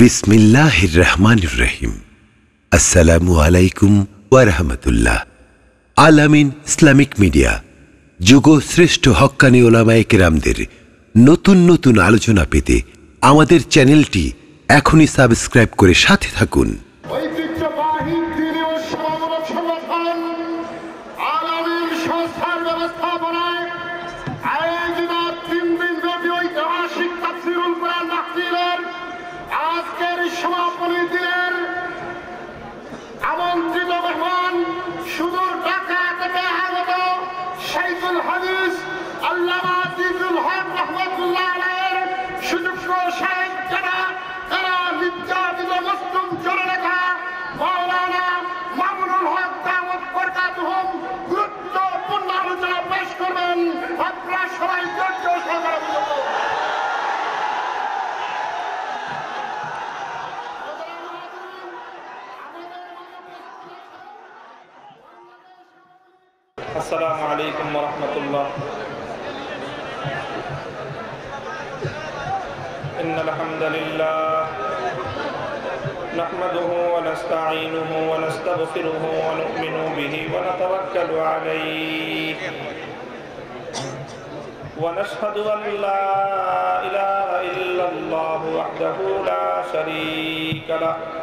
বিসমিল্লাহির রহমান রহিম আসসালামু আলাইকুম ওয়ারহমতুল্লাহ আলামিন ইসলামিক মিডিয়া, যুগ শ্রেষ্ঠ হক্কানি ওলামায়ে কেরামদের নতুন নতুন আলোচনা পেতে আমাদের চ্যানেলটি এখনই সাবস্ক্রাইব করে সাথে থাকুন। السلام عليكم ورحمة الله. إن الحمد لله نحمده ونستعينه ونستغفره ونؤمن به ونتوكل عليه. ونشهد أن لا إله إلا الله وحده لا شريك له.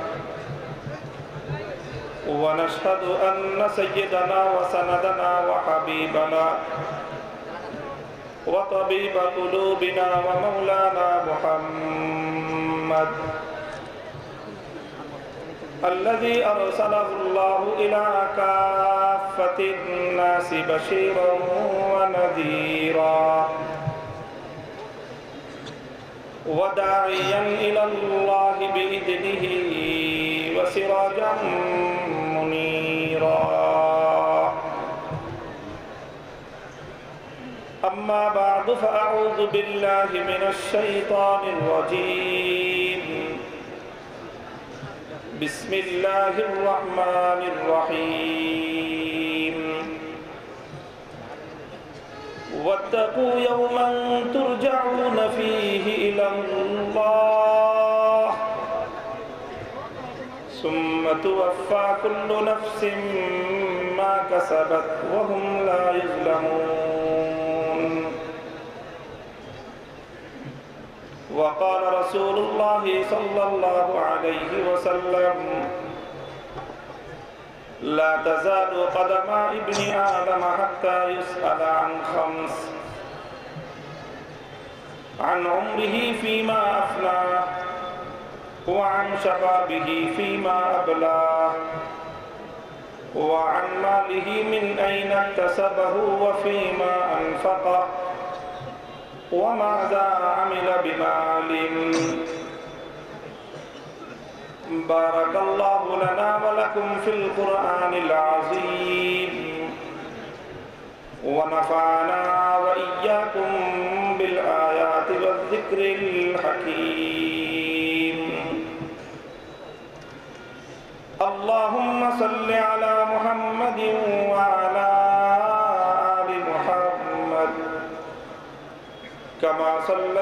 ونشهد أن سيدنا وسندنا وحبيبنا وطبيب قلوبنا ومولانا محمد الذي أرسله الله إلى كافة الناس بشيرا ونذيرا وداعيا إلى الله بإذنه وسراجا أما بعد فأعوذ بالله من الشيطان الرجيم. بسم الله الرحمن الرحيم. واتقوا يوما ترجعون فيه إلى الله. ثم توفى كل نفس ما كسبت وهم لا يظلمون. وقال رسول الله صلى الله عليه وسلم لا تزال قدم ابن آدم حتى يسأل عن خمس عن عمره فيما أفناه وعن شبابه فيما أبلاه وعن ماله من أين اكتسبه وفيما أنفقه. وماذا عمل بمال. بارك الله لنا ولكم في القرآن العظيم. ونفعنا وإياكم بالآيات والذكر الحكيم. اللهم صل على محمد وعلى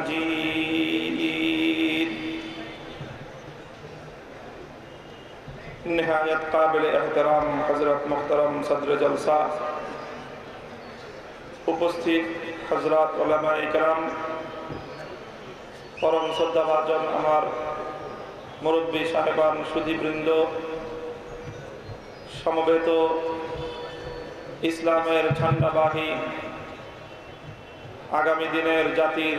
مجيد نهاية قابل احترام حضرت محترم صدر جلسہ উপস্থিত হজরত ওলামা ইকরাম পরম শ্রদ্ধাভাজন আমার মুরব্বী সাহেবান সুধীবৃন্দ সমবেত ইসলামের ঝান্ডাবাহী আগামী দিনের জাতির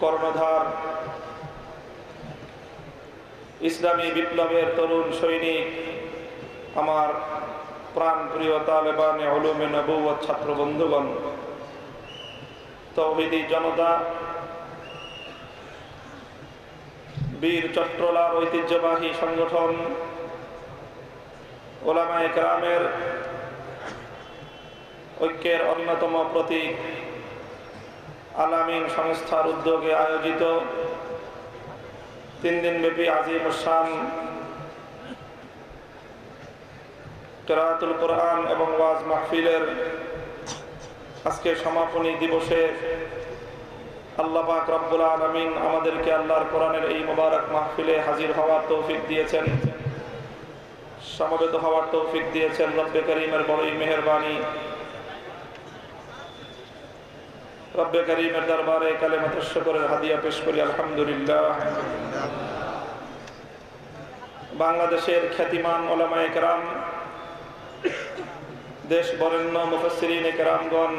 কর্ণধার। ইসলামী বিপ্লবের তরুণ সৈনিক, আমার প্রাণ প্রিয় তালেবান হলুমে নবুয় ছাত্র বন্ধুগণ, তৌহিদি জনতা, বীর চট্টলার ঐতিহ্যবাহী সংগঠন, ওলামায়ে কেরামের ঐক্যের অন্যতম প্রতীক আলামিন সংস্থার উদ্যোগে আয়োজিত তিন দিনব্যাপী আজিম শান কেরাতুল কোরআন এবং ওয়াজ মাহফিলের আজকে সমাপনী দিবসে আল্লাহ পাক রব্বুল আলমিন আমাদেরকে আল্লাহর কোরআনের এই মোবারক মাহফিলে হাজির হওয়ার তৌফিক দিয়েছেন। সমবেত হওয়ার তৌফিক দিয়েছেন রব্বে করিমের বড়ই মেহরবানি। রব্বে করিমের দরবারে কালে মতস্য করে হাদিয়া পেশ করি, আলহামদুলিল্লাহ। বাংলাদেশের খ্যাতিমান ওলামায়ে কেরাম, দেশ বরেণ্য মুফসরিন কেরামগণ,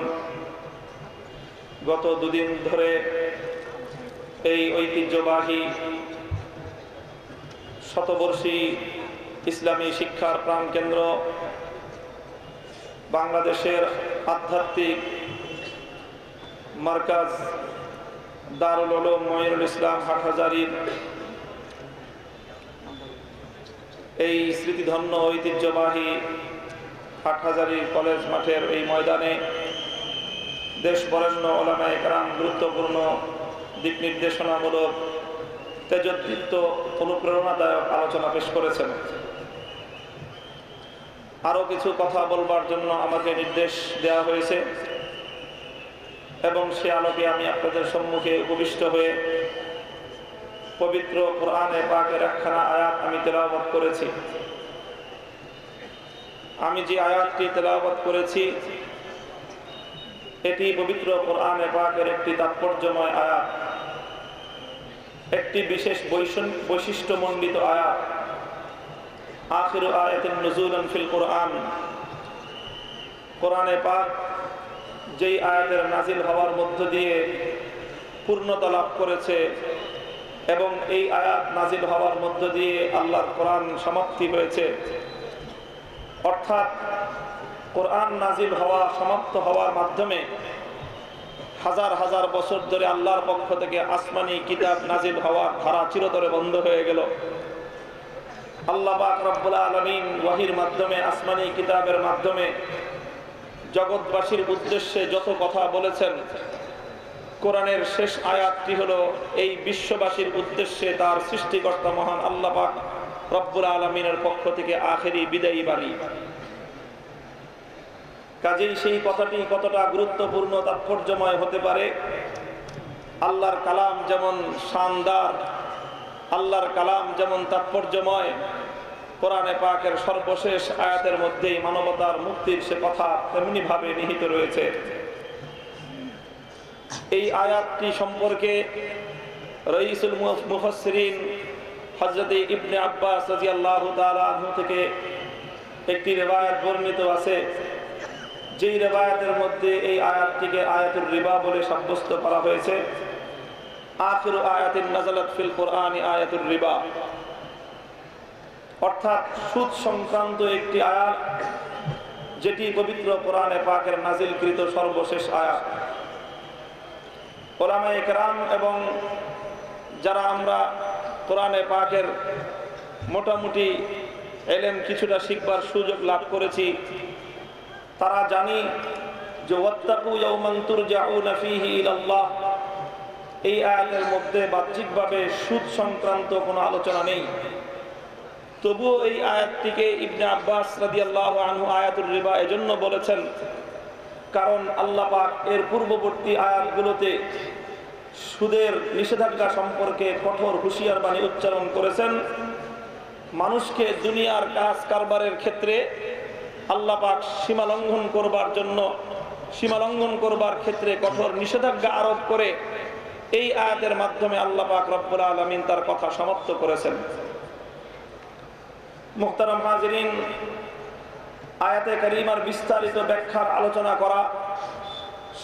গত দুদিন ধরে এই ঐতিহ্যবাহী শতবর্ষী ইসলামী শিক্ষার প্রাণকেন্দ্র বাংলাদেশের আধ্যাত্মিক মার্কাজ দারুল উলুম ময়নুল ইসলাম হাটহাজারির এই স্মৃতিধন্য ঐতিহ্যবাহী হাটহাজারি কলেজ মাঠের এই ময়দানে দেশ বরেণ্য ওলামা একরাম গুরুত্বপূর্ণ দিক নির্দেশনামূলক তেজদীপ্ত অনুপ্রেরণাদায়ক আলোচনা পেশ করেছেন। আরও কিছু কথা বলবার জন্য আমাকে নির্দেশ দেওয়া হয়েছে। এবং সে আলোকে আমি আপনাদের সম্মুখে উপবিষ্ট হয়ে পবিত্র কোরআনে পাকের একখানা আয়াত আমি তেলাওয়াত করেছি। আমি যে আয়াতটি তেলাওয়াত করেছি, এটি পবিত্র কোরআনে পাকের একটি তাৎপর্যময় আয়াত। একটি বিশেষ বৈশিষ্ট্য বৈশিষ্ট্যমণ্ডিত আয়াত। আখির আয়াতিন নজুলান ফিল কোরআন। কোরআনে পাক যেই আয়াতের নাজিল হওয়ার মধ্য দিয়ে পূর্ণতা লাভ করেছে এবং এই আয়াত নাজিল হওয়ার মধ্য দিয়ে আল্লাহর কোরআন সমাপ্তি হয়েছে। অর্থাৎ কোরআন নাজিল হওয়া, সমাপ্ত হওয়ার মাধ্যমে হাজার হাজার বছর ধরে আল্লাহর পক্ষ থেকে আসমানি কিতাব নাজিল হওয়ার ধারা চিরতরে বন্ধ হয়ে গেল। আল্লাহ পাক আলমিন ওয়াহির মাধ্যমে, আসমানি কিতাবের মাধ্যমে জগৎবাসীর উদ্দেশ্যে যত কথা বলেছেন, কোরআনের শেষ আয়াতটি হলো এই বিশ্ববাসীর উদ্দেশ্যে তার সৃষ্টিকর্তা মহান আল্লাহ পাক রব্বুল আলমিনের পক্ষ থেকে আখেরি বিদায়ী বাণী। কাজেই সেই কথাটি কতটা গুরুত্বপূর্ণ, তাৎপর্যময় হতে পারে? আল্লাহর কালাম যেমন শানদার, আল্লাহর কালাম যেমন তাৎপর্যময় কোরআনে পাকের সর্বশেষ আয়াতের মধ্যেই মানবতার মুক্তির সে কথা তেমনি ভাবে নিহিত রয়েছে। এই আয়াতটি সম্পর্কে রইসুল মুফসরিন হজরত ইবনে আব্বাস রাজিয়াল্লাহু আনহু থেকে একটি রেবায়াত বর্ণিত আছে। যেই রেবায়াতের মধ্যে এই আয়াতটিকে আয়াতুর রিবা বলে সাব্যস্ত করা হয়েছে। আখির আয়াতিন নাজালাত ফিল কোরআনি আয়াতুর রিবা। অর্থাৎ সুদ সংক্রান্ত একটি আয়াত, যেটি পবিত্র কোরআনে পাকের নাজিলকৃত সর্বশেষ আয়াত। কোরআনে একরাম এবং যারা আমরা কোরআনে পাকের মোটামুটি এলেম কিছুটা শিখবার সুযোগ লাভ করেছি, তারা জানি যে এই আয়াতের মধ্যে বাহ্যিকভাবে সুদ সংক্রান্ত কোনো আলোচনা নেই। তবুও এই আয়াতটিকে ইবনে আব্বাস রাদিয়াল্লাহু আনহু আয়াতুর রিবা এজন্য বলেছেন, কারণ আল্লাহ পাক এর পূর্ববর্তী আয়াতগুলোতে সুদের নিষেধাজ্ঞা সম্পর্কে কঠোর হুঁশিয়ার বাণী উচ্চারণ করেছেন। মানুষকে দুনিয়ার কাজ কারবারের ক্ষেত্রে আল্লাহ পাক সীমা লঙ্ঘন করবার জন্য, সীমা লঙ্ঘন করবার ক্ষেত্রে কঠোর নিষেধাজ্ঞা আরোপ করে এই আয়াতের মাধ্যমে আল্লাহ পাক রব্বুল আলমিন তার কথা সমাপ্ত করেছেন। মুখতারাম হাজরিন, আয়াতে করিমার বিস্তারিত ব্যাখ্যার আলোচনা করা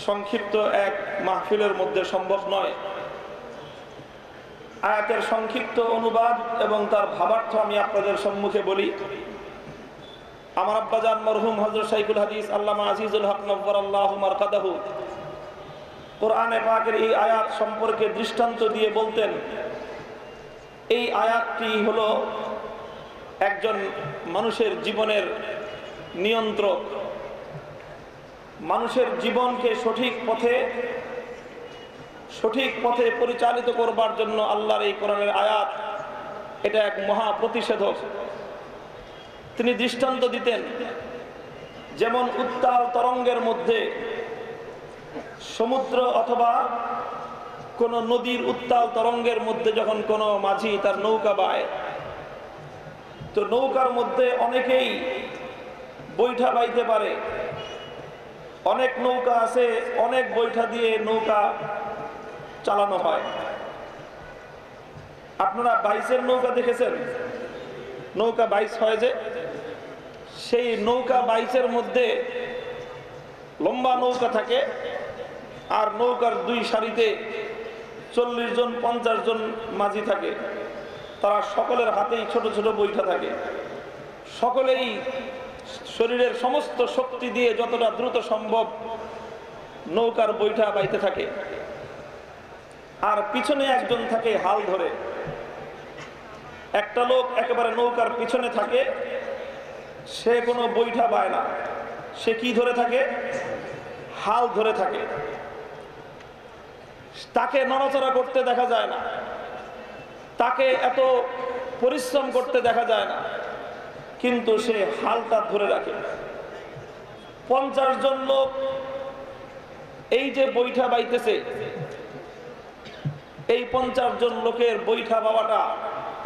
সংক্ষিপ্ত এক মাহফিলের মধ্যে সম্ভব নয়। আয়াতের সংক্ষিপ্ত অনুবাদ এবং তার ভাবার্থ আমি আপনাদের সম্মুখে বলি। আমার আব্বাজান মরহুম হজরত শাইকুল হাদিস আল্লামা আজিজুল হক নব্বর আল্লাহ মারকাদাহু কোরআনে পাকের এই আয়াত সম্পর্কে দৃষ্টান্ত দিয়ে বলতেন, এই আয়াতটি হলো একজন মানুষের জীবনের নিয়ন্ত্রক, মানুষের জীবনকে সঠিক পথে সঠিক পথে পরিচালিত করবার জন্য আল্লাহর এই কোরআনের আয়াত, এটা এক মহা প্রতিষেধক। তিনি দৃষ্টান্ত দিতেন, যেমন উত্তাল তরঙ্গের মধ্যে সমুদ্র অথবা কোন নদীর উত্তাল তরঙ্গের মধ্যে যখন কোনো মাঝি তার নৌকা বায় তো নৌকার মধ্যে অনেকেই বৈঠা বাইতে পারে। অনেক নৌকা আছে, অনেক বৈঠা দিয়ে নৌকা চালানো হয়। আপনারা বাইসের নৌকা দেখেছেন? নৌকা বাইশ হয় যে? সেই নৌকা বাইশের মধ্যে লম্বা নৌকা থাকে আর নৌকার দুই সারিতে চল্লিশ জন, পঞ্চাশ জন মাঝি থাকে। তারা সকলের হাতেই ছোট ছোট বৈঠা থাকে। সকলেই শরীরের সমস্ত শক্তি দিয়ে যতটা দ্রুত সম্ভব নৌকার বৈঠা বাইতে থাকে। আর পিছনে একজন থাকে হাল ধরে। একটা লোক একেবারে নৌকার পিছনে থাকে, সে কোনো বৈঠা পায় না। সে কি ধরে থাকে? হাল ধরে থাকে। তাকে নড়াচড়া করতে দেখা যায় না। তাকে এত পরিশ্রম করতে দেখা যায় না। কিন্তু সে হালটা ধরে রাখে। পঞ্চাশ জন লোক এই যে বৈঠা বাইতেছে, এই পঞ্চাশ জন লোকের বৈঠা বাবাটা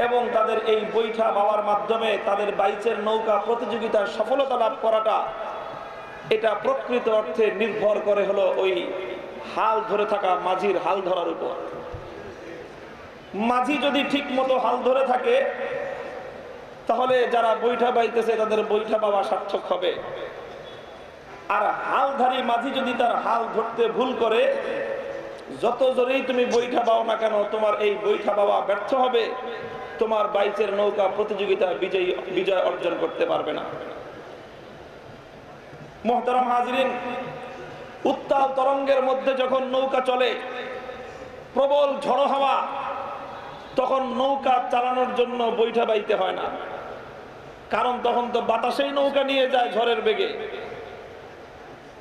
এবং তাদের এই বৈঠা বাবার মাধ্যমে তাদের বাইচের নৌকা প্রতিযোগিতার সফলতা লাভ করাটা, এটা প্রকৃত অর্থে নির্ভর করে হলো ওই হাল ধরে থাকা মাঝির হাল ধরার উপর। মাঝি যদি ঠিক মতো হাল ধরে থাকে, তাহলে যারা বৈঠা বাইতেছে, তাদের বৈঠা পাওয়া সার্থক হবে। আর হালধারী মাঝি যদি তার হাল ধরতে ভুল করে, যত জোরেই তুমি বৈঠা পাও না কেন, তোমার এই বৈঠা পাওয়া ব্যর্থ হবে, তোমার বাইচের নৌকা প্রতিযোগিতা বিজয়ী, বিজয় অর্জন করতে পারবে না। মোহতারাম হাজরিন, উত্তাল তরঙ্গের মধ্যে যখন নৌকা চলে, প্রবল ঝড়ো হাওয়া তখন নৌকা চালানোর জন্য বৈঠা বাইতে হয় না। কারণ তখন তো বাতাসেই নৌকা নিয়ে যায় ঝড়ের বেগে।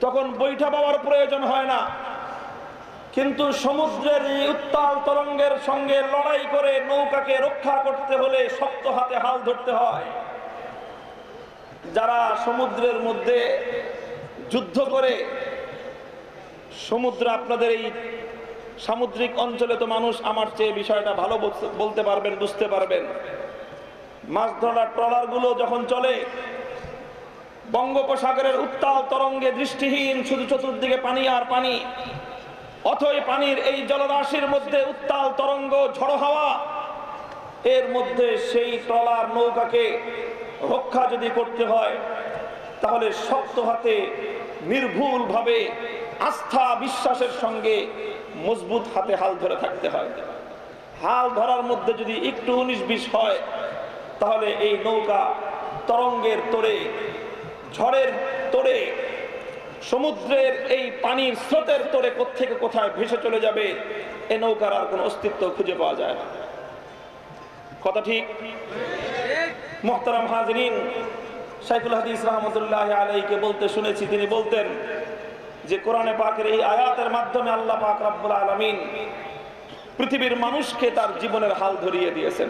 তখন বৈঠা পাওয়ার প্রয়োজন হয় না। কিন্তু সমুদ্রের উত্তাল তরঙ্গের সঙ্গে লড়াই করে নৌকাকে রক্ষা করতে হলে শক্ত হাতে হাল ধরতে হয়। যারা সমুদ্রের মধ্যে যুদ্ধ করে, সমুদ্র আপনাদের এই সামুদ্রিক অঞ্চলে তো মানুষ আমার চেয়ে বিষয়টা ভালো বলতে- পারবেন, বুঝতে পারবেন। মাছ ধরার ট্রলারগুলো যখন চলে, বঙ্গোপসাগরের উত্তাল তরঙ্গে দৃষ্টিহীন শুধু চতুর্দিকে পানি আর পানি। অথই পানির এই জলরাশির মধ্যে উত্তাল তরঙ্গ, ঝড়ো হাওয়া, এর মধ্যে সেই ট্রলার নৌকাকে রক্ষা যদি করতে হয়, তাহলে শক্ত হাতে নির্ভুল ভাবে আস্থা বিশ্বাসের সঙ্গে মজবুত হাতে হাল ধরে থাকতে হয়। হাল ধরার মধ্যে যদি একটু উনিশ বিশ হয়, তাহলে এই নৌকা তরঙ্গের তোড়ে ঝড়ের তোড়ে সমুদ্রের এই পানির স্রোতের তোড়ে কোত্থেকে কোথায় ভেসে চলে যাবে, এ নৌকার আর কোনো অস্তিত্ব খুঁজে পাওয়া যায় না। কথা ঠিক? মোহতারাম হাজরিন শাইখুল হাদিস রহমতুল্লাহ আলাইকে বলতে শুনেছি, তিনি বলতেন যে কোরআনে পাকের এই আয়াতের মাধ্যমে আল্লাহ পাক রব্বুল আলামিন পৃথিবীর মানুষকে তার জীবনের হাল ধরিয়ে দিয়েছেন।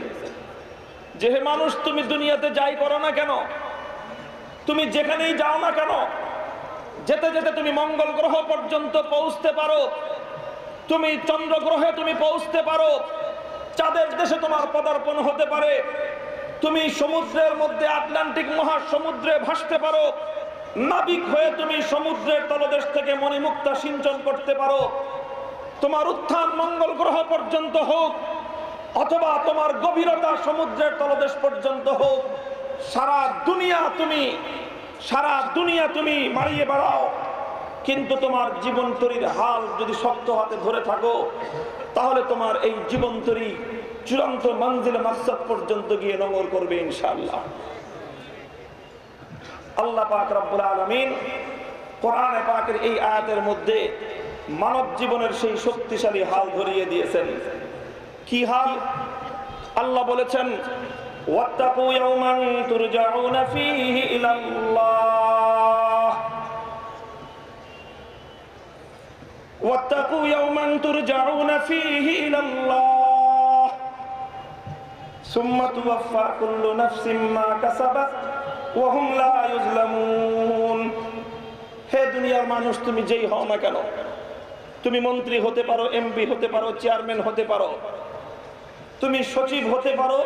যে হে মানুষ, তুমি দুনিয়াতে যাই করো না কেন? তুমি যেখানেই যাও না কেন? যেতে যেতে তুমি মঙ্গল গ্রহ পর্যন্ত পৌঁছতে পারো। তুমি চন্দ্র গ্রহে তুমি পৌঁছতে পারো। চাঁদের দেশে তোমার পদার্পণ হতে পারে। তুমি সমুদ্রের মধ্যে আটলান্টিক মহাসমুদ্রে ভাসতে পারো। নাবিক হয়ে তুমি সমুদ্রের তলদেশ থেকে মণিমুক্তা সিঞ্চন করতে পারো। তোমার উত্থান মঙ্গল গ্রহ পর্যন্ত হোক, অথবা তোমার গভীরতা সমুদ্রের তলদেশ পর্যন্ত হোক, সারা দুনিয়া তুমি, সারা দুনিয়া তুমি মারিয়ে বেড়াও। কিন্তু তোমার জীবনতরীর হাল যদি শক্ত হাতে ধরে থাকো, তাহলে তোমার এই জীবনতরী চূড়ান্ত মঞ্জিল মাকসাদ পর্যন্ত গিয়ে নমর করবে ইনশাআল্লাহ। আল্লাহ পাক রব্বুল আলামিন কোরআনে পাকের এই আয়াতের মধ্যে মানব জীবনের সেই শক্তিশালী হাল ধরিয়ে দিয়েছেন কি হাল আল্লাহ বলেছেন ওয়াত্তাকু ইয়াওমান তুরজাউনা ফীহি ইলাল্লাহ واتقوا يوما ترجعون فيه إلى الله ثم توفى كل نفس ما كسبت হে দুনিয়ার মানুষ, তুমি যেই হও না কেন? তুমি মন্ত্রী হতে পারো, এমপি হতে পারো, চেয়ারম্যান হতে পারো। তুমি সচিব হতে পারো,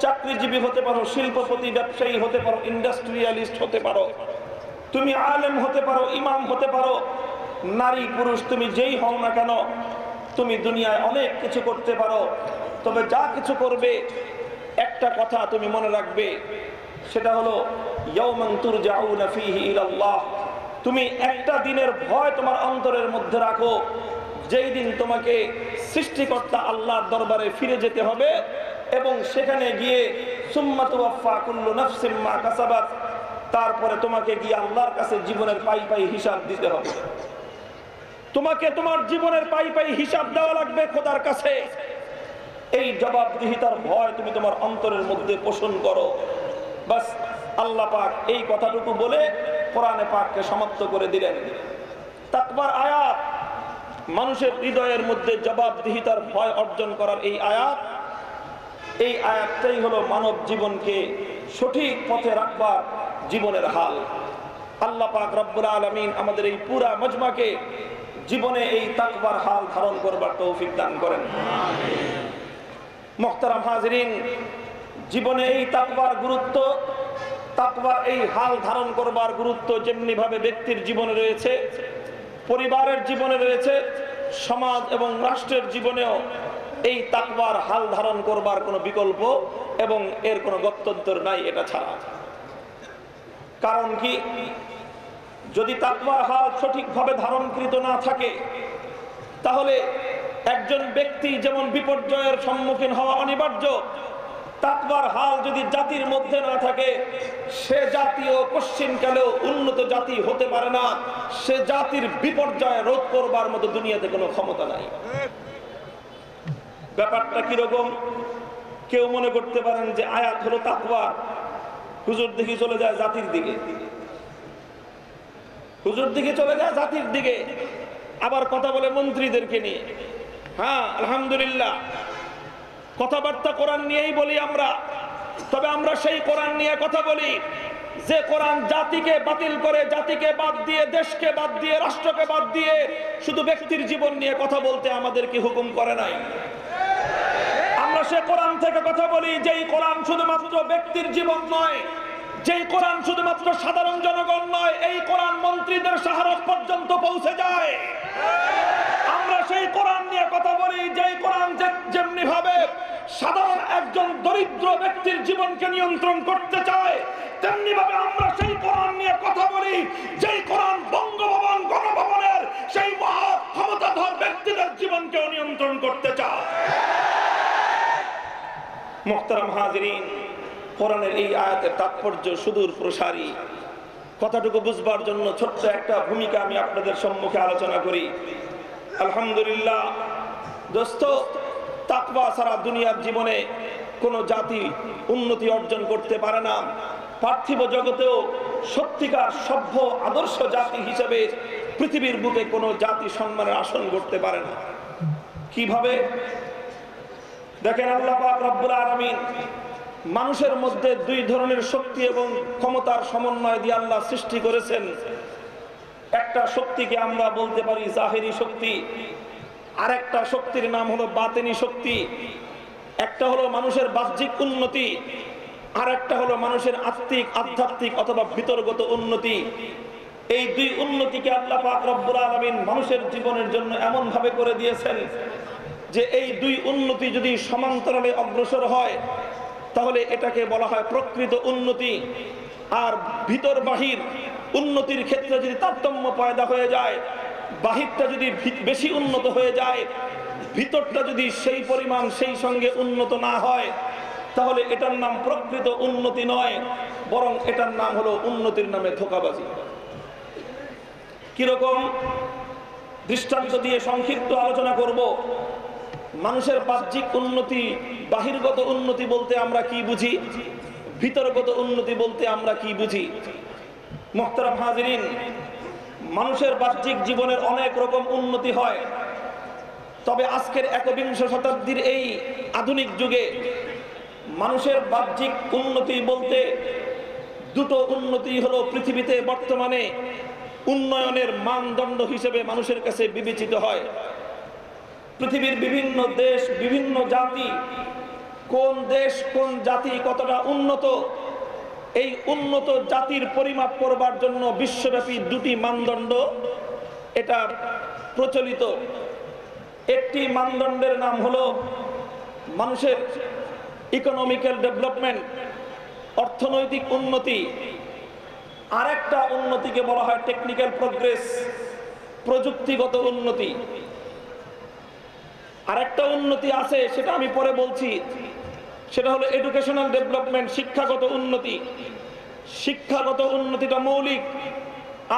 চাকরিজীবী হতে পারো, শিল্পপতি, ব্যবসায়ী হতে পারো, ইন্ডাস্ট্রিয়ালিস্ট হতে পারো। তুমি আলেম হতে পারো, ইমাম হতে পারো। নারী, পুরুষ, তুমি যেই হও না কেন, তুমি দুনিয়ায় অনেক কিছু করতে পারো। তবে যা কিছু করবে, একটা কথা তুমি মনে রাখবে সেটা হলো তুমি একটা দিনের ভয় তোমার অন্তরের মধ্যে রাখো। যেই দিন তোমাকে সৃষ্টিকর্তা আল্লাহর দরবারে ফিরে যেতে হবে এবং সেখানে গিয়ে তারপরে তোমাকে গিয়ে আল্লাহর কাছে জীবনের পাই পাই হিসাব দিতে হবে। তোমাকে তোমার জীবনের পাই পাই হিসাব দেওয়া লাগবে খোদার কাছে। এই জবাবদিহিতার ভয় তুমি তোমার অন্তরের মধ্যে পোষণ করো। বাস আল্লাহ পাক এই কথাটুকু বলে কোরআনে পাককে সমাপ্ত করে দিলেন। তাকবার আয়াত, মানুষের হৃদয়ের মধ্যে জবাবদিহিতার ভয় অর্জন করার এই আয়াত, এই আয়াতটাই হলো মানব জীবনকে সঠিক পথে রাখবার জীবনের হাল। আল্লাহ পাক রব্বুল আলমিন আমাদের এই পুরা মজমাকে জীবনে এই তাকবার হাল ধারণ করবার তৌফিক দান করেন। মোখতারাম হাজরিন জীবনে এই তাকবার গুরুত্ব তাকবার এই হাল ধারণ করবার গুরুত্ব যেমনি ভাবে ব্যক্তির জীবনে রয়েছে, পরিবারের জীবনে রয়েছে, সমাজ এবং রাষ্ট্রের জীবনেও এই তাকবার হাল ধারণ করবার কোনো বিকল্প এবং এর কোনো গত্যন্তর নাই এটা ছাড়া। কারণ কি? যদি তাকবার হাল সঠিকভাবে ধারণকৃত না থাকে, তাহলে একজন ব্যক্তি যেমন বিপর্যয়ের সম্মুখীন হওয়া অনিবার্য তাকবার হাল যদি জাতির মধ্যে না থাকে, সে জাতীয় পশ্চিমকালেও উন্নত জাতি হতে পারে না। সে জাতির বিপর্যয় রোধ করবার মতো দুনিয়াতে কোনো ক্ষমতা নাই। ব্যাপারটা কীরকম কেউ মনে করতে পারেন যে আয়াত হলো তাকবার হুজুর দিকে চলে যায় জাতির দিকে। হুজুর দিকে চলে যায় জাতির দিকে। আবার কথা বলে মন্ত্রীদেরকে নিয়ে। হ্যাঁ আলহামদুলিল্লাহ। কথাবার্তা কোরআন নিয়েই বলি আমরা। তবে আমরা সেই কোরআন নিয়ে কথা বলি। যে কোরআন জাতিকে বাতিল করে, জাতিকে বাদ দিয়ে, দেশকে বাদ দিয়ে, রাষ্ট্রকে বাদ দিয়ে শুধু ব্যক্তির জীবন নিয়ে কথা বলতে আমাদেরকে হুকুম করে নাই? আমরা সে কোরআন থেকে কথা বলি, যেই কোরআন শুধুমাত্র ব্যক্তির জীবন নয় যেই কোরআন শুধুমাত্র সাধারণ জনগণ নয়, এই কোরআন মন্ত্রীদের সাহারত পর্যন্ত পৌঁছে যায়। আমরা সেই কোরআন নিয়ে কথা বলি, যেই কোরআন যেমনি ভাবে সাধারণ একজন দরিদ্র ব্যক্তির জীবনকে নিয়ন্ত্রণ করতে চায় তেমনি ভাবে আমরা সেই কোরআন নিয়ে কথা বলি, যেই কোরআন বঙ্গভবন, গণভবনের সেই মহা ক্ষমতাধর ব্যক্তিদের জীবনকেও নিয়ন্ত্রণ করতে চায়। মোখতারাম হাজরিন কোরআনের এই আয়াতের তাৎপর্য সুদূর প্রসারী। কথাটুকু বুঝবার জন্য ছোট্ট একটা ভূমিকা আমি আপনাদের সম্মুখে আলোচনা করি। আলহামদুলিল্লাহ, দোস্ত তাকবা সারা দুনিয়ার জীবনে কোনো জাতি উন্নতি অর্জন করতে পারে না। পার্থিব জগতেও সত্যিকার সভ্য আদর্শ জাতি হিসেবে পৃথিবীর বুকে কোনো জাতি সম্মানের আসন করতে পারে না। কীভাবে? দেখেন আল্লাহ রব্বুল আলামিন মানুষের মধ্যে দুই ধরনের শক্তি এবং ক্ষমতার সমন্বয় দিয়ে আল্লাহ সৃষ্টি করেছেন। একটা শক্তিকে আমরা বলতে পারি জাহেরি শক্তি আর একটা শক্তির নাম হলো বাতেনি শক্তি, একটা হলো মানুষের বাহ্যিক উন্নতি আর একটা হলো মানুষের আত্মিক, আধ্যাত্মিক অথবা ভিতরগত উন্নতি। এই দুই উন্নতিকে আল্লাহ পাক রব্বুল আলামিন মানুষের জীবনের জন্য এমন ভাবে করে দিয়েছেন যে এই দুই উন্নতি যদি সমান্তরালে অগ্রসর হয় তাহলে এটাকে বলা হয় প্রকৃত উন্নতি। আর ভিতর বাহির উন্নতির ক্ষেত্রে যদি তারতম্য পয়দা হয়ে যায়, বাহিরটা যদি বেশি উন্নত হয়ে যায়, ভিতরটা যদি সেই পরিমাণ সেই সঙ্গে উন্নত না হয়, তাহলে এটার নাম প্রকৃত উন্নতি নয়, বরং এটার নাম হলো উন্নতির নামে ধোকাবাজি। কীরকম? দৃষ্টান্ত দিয়ে সংক্ষিপ্ত আলোচনা করব। মানুষের বাহ্যিক উন্নতি, বাহিরগত উন্নতি বলতে আমরা কি বুঝি? ভিতরগত উন্নতি বলতে আমরা কি বুঝি? মোহতারাম হাজিরিন, মানুষের বাহ্যিক জীবনের অনেক রকম উন্নতি হয়। তবে আজকের একবিংশ শতাব্দীর এই আধুনিক যুগে মানুষের বাহ্যিক উন্নতি বলতে দুটো উন্নতি হলো পৃথিবীতে বর্তমানে উন্নয়নের মানদণ্ড হিসেবে মানুষের কাছে বিবেচিত হয়। পৃথিবীর বিভিন্ন দেশ, বিভিন্ন জাতি, কোন দেশ, কোন জাতি কতটা উন্নত, এই উন্নত জাতির পরিমাপ করবার জন্য বিশ্বব্যাপী দুটি মানদণ্ড এটা প্রচলিত। একটি মানদণ্ডের নাম হলো মানুষের ইকোনমিক্যাল ডেভেলপমেন্ট অর্থনৈতিক উন্নতি। আরেকটা উন্নতিকে বলা হয় টেকনিক্যাল প্রোগ্রেস প্রযুক্তিগত উন্নতি। আরেকটা উন্নতি আছে, সেটা আমি পরে বলছি। সেটা হলো এডুকেশনাল ডেভেলপমেন্ট শিক্ষাগত উন্নতি। শিক্ষাগত উন্নতিটা মৌলিক,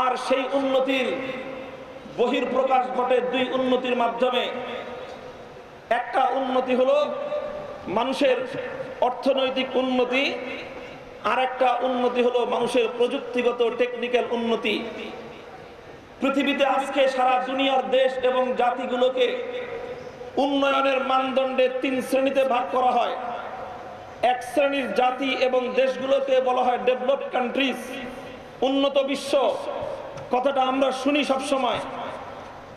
আর সেই উন্নতির বহির্প্রকাশ ঘটে দুই উন্নতির মাধ্যমে। একটা উন্নতি হলো মানুষের অর্থনৈতিক উন্নতি আর একটা উন্নতি হলো মানুষের প্রযুক্তিগত টেকনিক্যাল উন্নতি। পৃথিবীতে আজকে সারা দুনিয়ার দেশ এবং জাতিগুলোকে উন্নয়নের মানদণ্ডে তিন শ্রেণীতে ভাগ করা হয়। এক শ্রেণির জাতি এবং দেশগুলোকে বলা হয় ডেভেলপ কান্ট্রিজ উন্নত বিশ্ব। কথাটা আমরা শুনি সব সময়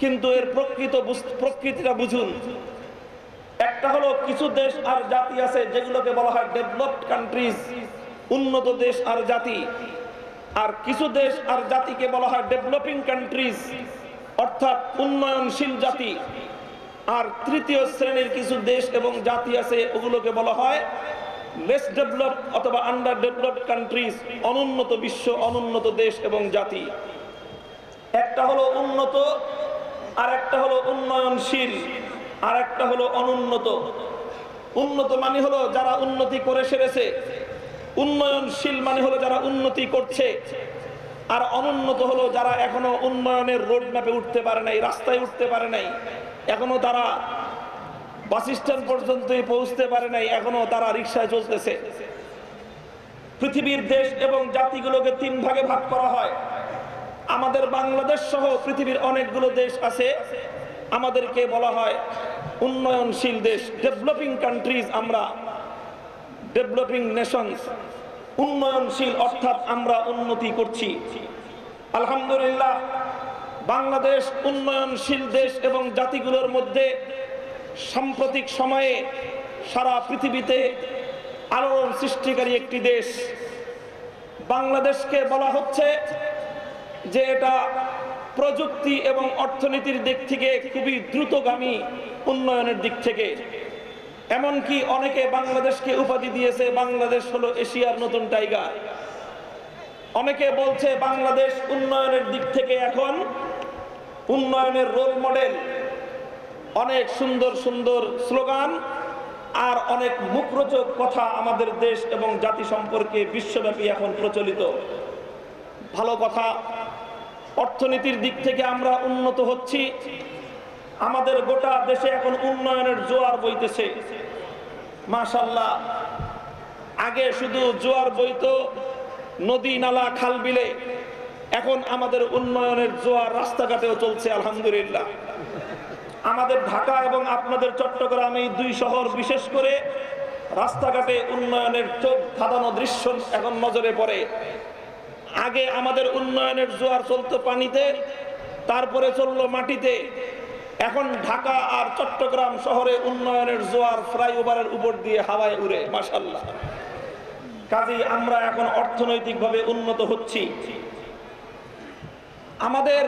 কিন্তু এর প্রকৃত প্রকৃতিটা বুঝুন। একটা হলো কিছু দেশ আর জাতি আছে যেগুলোকে বলা হয় ডেভেলপড কান্ট্রিজ উন্নত দেশ আর জাতি। আর কিছু দেশ আর জাতিকে বলা হয় ডেভেলপিং কান্ট্রিজ অর্থাৎ উন্নয়নশীল জাতি। আর তৃতীয় শ্রেণির কিছু দেশ এবং জাতি আছে, ওগুলোকে বলা হয় লেস ডেভেলপ অথবা আন্ডার ডেভেলপড কান্ট্রিজ অনুন্নত বিশ্ব, অনুন্নত দেশ এবং জাতি। একটা হলো উন্নত আর একটা হলো উন্নয়নশীল আর একটা হলো অনুন্নত। উন্নত মানে হলো যারা উন্নতি করে সেরেছে, উন্নয়নশীল মানে হলো যারা উন্নতি করছে, আর অনুন্নত হলো যারা এখনও উন্নয়নের রোড ম্যাপে উঠতে পারে নাই, রাস্তায় উঠতে পারে নাই। এখনও তারা বাস স্ট্যান্ড পর্যন্তই পৌঁছতে পারে নাই, এখনও তারা রিক্সায় চলতেছে। পৃথিবীর দেশ এবং জাতিগুলোকে তিন ভাগে ভাগ করা হয়। আমাদের বাংলাদেশ সহ পৃথিবীর অনেকগুলো দেশ আছে। আমাদেরকে বলা হয় উন্নয়নশীল দেশ। ডেভেলপিং কান্ট্রিজ আমরা ডেভেলপিং নেশনস উন্নয়নশীল অর্থাৎ আমরা উন্নতি করছি। আলহামদুলিল্লাহ বাংলাদেশ উন্নয়নশীল দেশ এবং জাতিগুলোর মধ্যে সাম্প্রতিক সময়ে সারা পৃথিবীতে আলোড়ন সৃষ্টিকারী একটি দেশ। বাংলাদেশকে বলা হচ্ছে যে এটা প্রযুক্তি এবং অর্থনীতির দিক থেকে খুবই দ্রুতগামী উন্নয়নের দিক থেকে। এমনকি অনেকে বাংলাদেশকে উপাধি দিয়েছে, বাংলাদেশ হলো এশিয়ার নতুন টাইগার। অনেকে বলছে বাংলাদেশ উন্নয়নের দিক থেকে এখন উন্নয়নের রোল মডেল অনেক সুন্দর সুন্দর স্লোগান আর অনেক মুখরোচক কথা আমাদের দেশ এবং জাতি সম্পর্কে বিশ্বব্যাপী এখন প্রচলিত। ভালো কথা, অর্থনীতির দিক থেকে আমরা উন্নত হচ্ছি। আমাদের গোটা দেশে এখন উন্নয়নের জোয়ার বইতেছে। মাশাল্লাহ আগে শুধু জোয়ার বইত, নদী, নালা, খাল, বিলে। এখন আমাদের উন্নয়নের জোয়ার রাস্তাঘাটেও চলছে, আলহামদুলিল্লাহ। আমাদের ঢাকা এবং আপনাদের চট্টগ্রাম এই দুই শহর, বিশেষ করে রাস্তাঘাটে উন্নয়নের চোখ ধাঁধানো দৃশ্য এখন নজরে পড়ে। আগে আমাদের উন্নয়নের জোয়ার চলতো পানিতে, তারপরে চলল মাটিতে। এখন ঢাকা আর চট্টগ্রাম শহরে উন্নয়নের জোয়ার ফ্লাইওভারের উপর দিয়ে হাওয়ায় উড়ে মাসাল্লাহ কাজেই আমরা এখন অর্থনৈতিকভাবে উন্নত হচ্ছি। আমাদের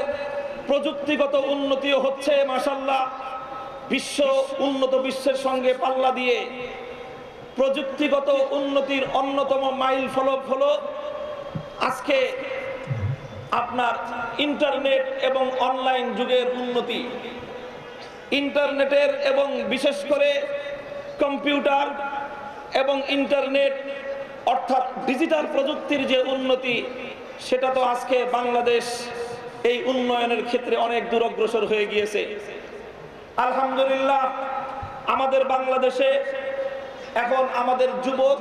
প্রযুক্তিগত উন্নতিও হচ্ছে মাসাল্লাহ বিশ্ব উন্নত বিশ্বের সঙ্গে পাল্লা দিয়ে প্রযুক্তিগত উন্নতির অন্যতম মাইল ফলক হল আজকে আপনার ইন্টারনেট এবং অনলাইন যুগের উন্নতি। ইন্টারনেটের এবং বিশেষ করে কম্পিউটার এবং ইন্টারনেট, অর্থাৎ ডিজিটাল প্রযুক্তির যে উন্নতি, সেটা তো আজকে বাংলাদেশ এই উন্নয়নের ক্ষেত্রে অনেক দূর অগ্রসর হয়ে গিয়েছে। আলহামদুলিল্লাহ, আমাদের বাংলাদেশে এখন আমাদের যুবক,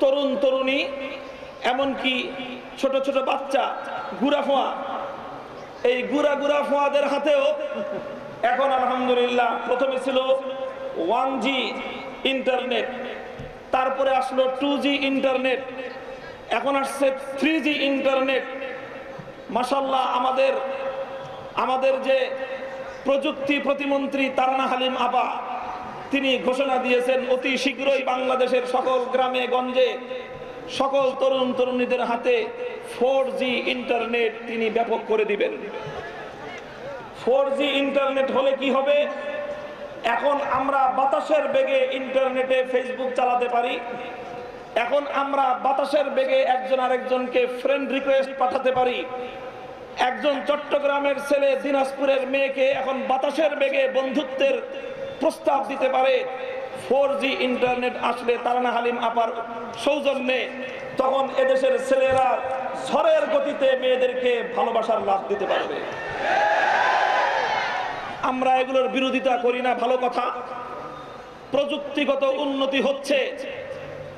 তরুণ, তরুণী, এমনকি ছোট ছোট বাচ্চা গুড়া ফোঁয়া এই গুড়া গুড়া ফোঁয়াদের হাতেও এখন আলহামদুলিল্লাহ প্রথমে ছিল ওয়ান জি ইন্টারনেট, তারপরে আসলো টু জি ইন্টারনেট, এখন আসছে থ্রি জি ইন্টারনেট। মাসাল্লাহ আমাদের আমাদের যে প্রযুক্তি প্রতিমন্ত্রী তারানা হালিম আবা, তিনি ঘোষণা দিয়েছেন, অতি শীঘ্রই বাংলাদেশের সকল গ্রামে, গঞ্জে সকল তরুণ তরুণীদের হাতে ফোর ইন্টারনেট তিনি ব্যাপক করে দিবেন। ফোর ইন্টারনেট হলে কি হবে? এখন আমরা বাতাসের বেগে ইন্টারনেটে ফেসবুক চালাতে পারি। এখন আমরা বাতাসের বেগে একজন আরেকজনকে ফ্রেন্ড রিকোয়েস্ট পাঠাতে পারি। একজন চট্টগ্রামের ছেলে, দিনাজপুরের মেয়েকে এখন বাতাসের বেগে বন্ধুত্বের প্রস্তাব দিতে পারে। ফোর জি ইন্টারনেট আসলে তারানা হালিম আপার সৌজন্যে। তখন এদেশের ছেলেরা ঝড়ের গতিতে মেয়েদেরকে ভালোবাসার লাভ দিতে পারবে। আমরা এগুলোর বিরোধিতা করি না, ভালো কথা। প্রযুক্তিগত উন্নতি হচ্ছে।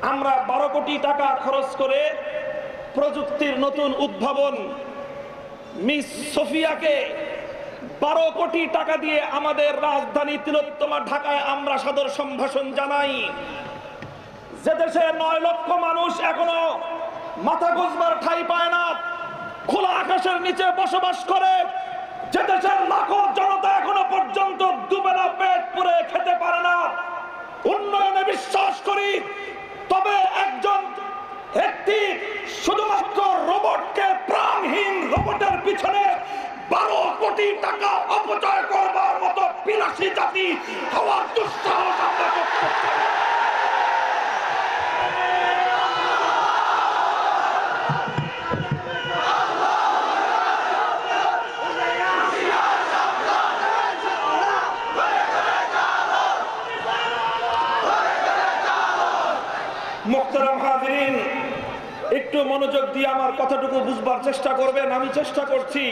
আমরা বারো কোটি টাকা খরচ করে প্রযুক্তির নতুন উদ্ভাবন মিস সোফিয়াকে বারো কোটি টাকা দিয়ে আমাদের রাজধানী তিলোত্তমা ঢাকায় আমরা সাদর সম্ভাষণ জানাই। যে দেশে নয় লক্ষ মানুষ এখনও মাথা গুজবার ঠাই পায় না, খোলা আকাশের নিচে বসবাস করে, যে দেশের লাখো জনতা এখনও পর্যন্ত দুবেলা পেট পুরে খেতে পারে না। উন্নয়নে বিশ্বাস করি তবে একজন একটি শুধুমাত্র রোবটকে প্রাণহীন রোবটের পিছনে বারো কোটি টাকা অপচয় করবার মতো বিলাসী জাতি হওয়ার দুঃসাহস আমরা করতে চাই না। মোখতারাম হাজরিন একটু মনোযোগ দিয়ে আমার কথাটুকু বুঝবার চেষ্টা করবেন, আমি চেষ্টা করছি।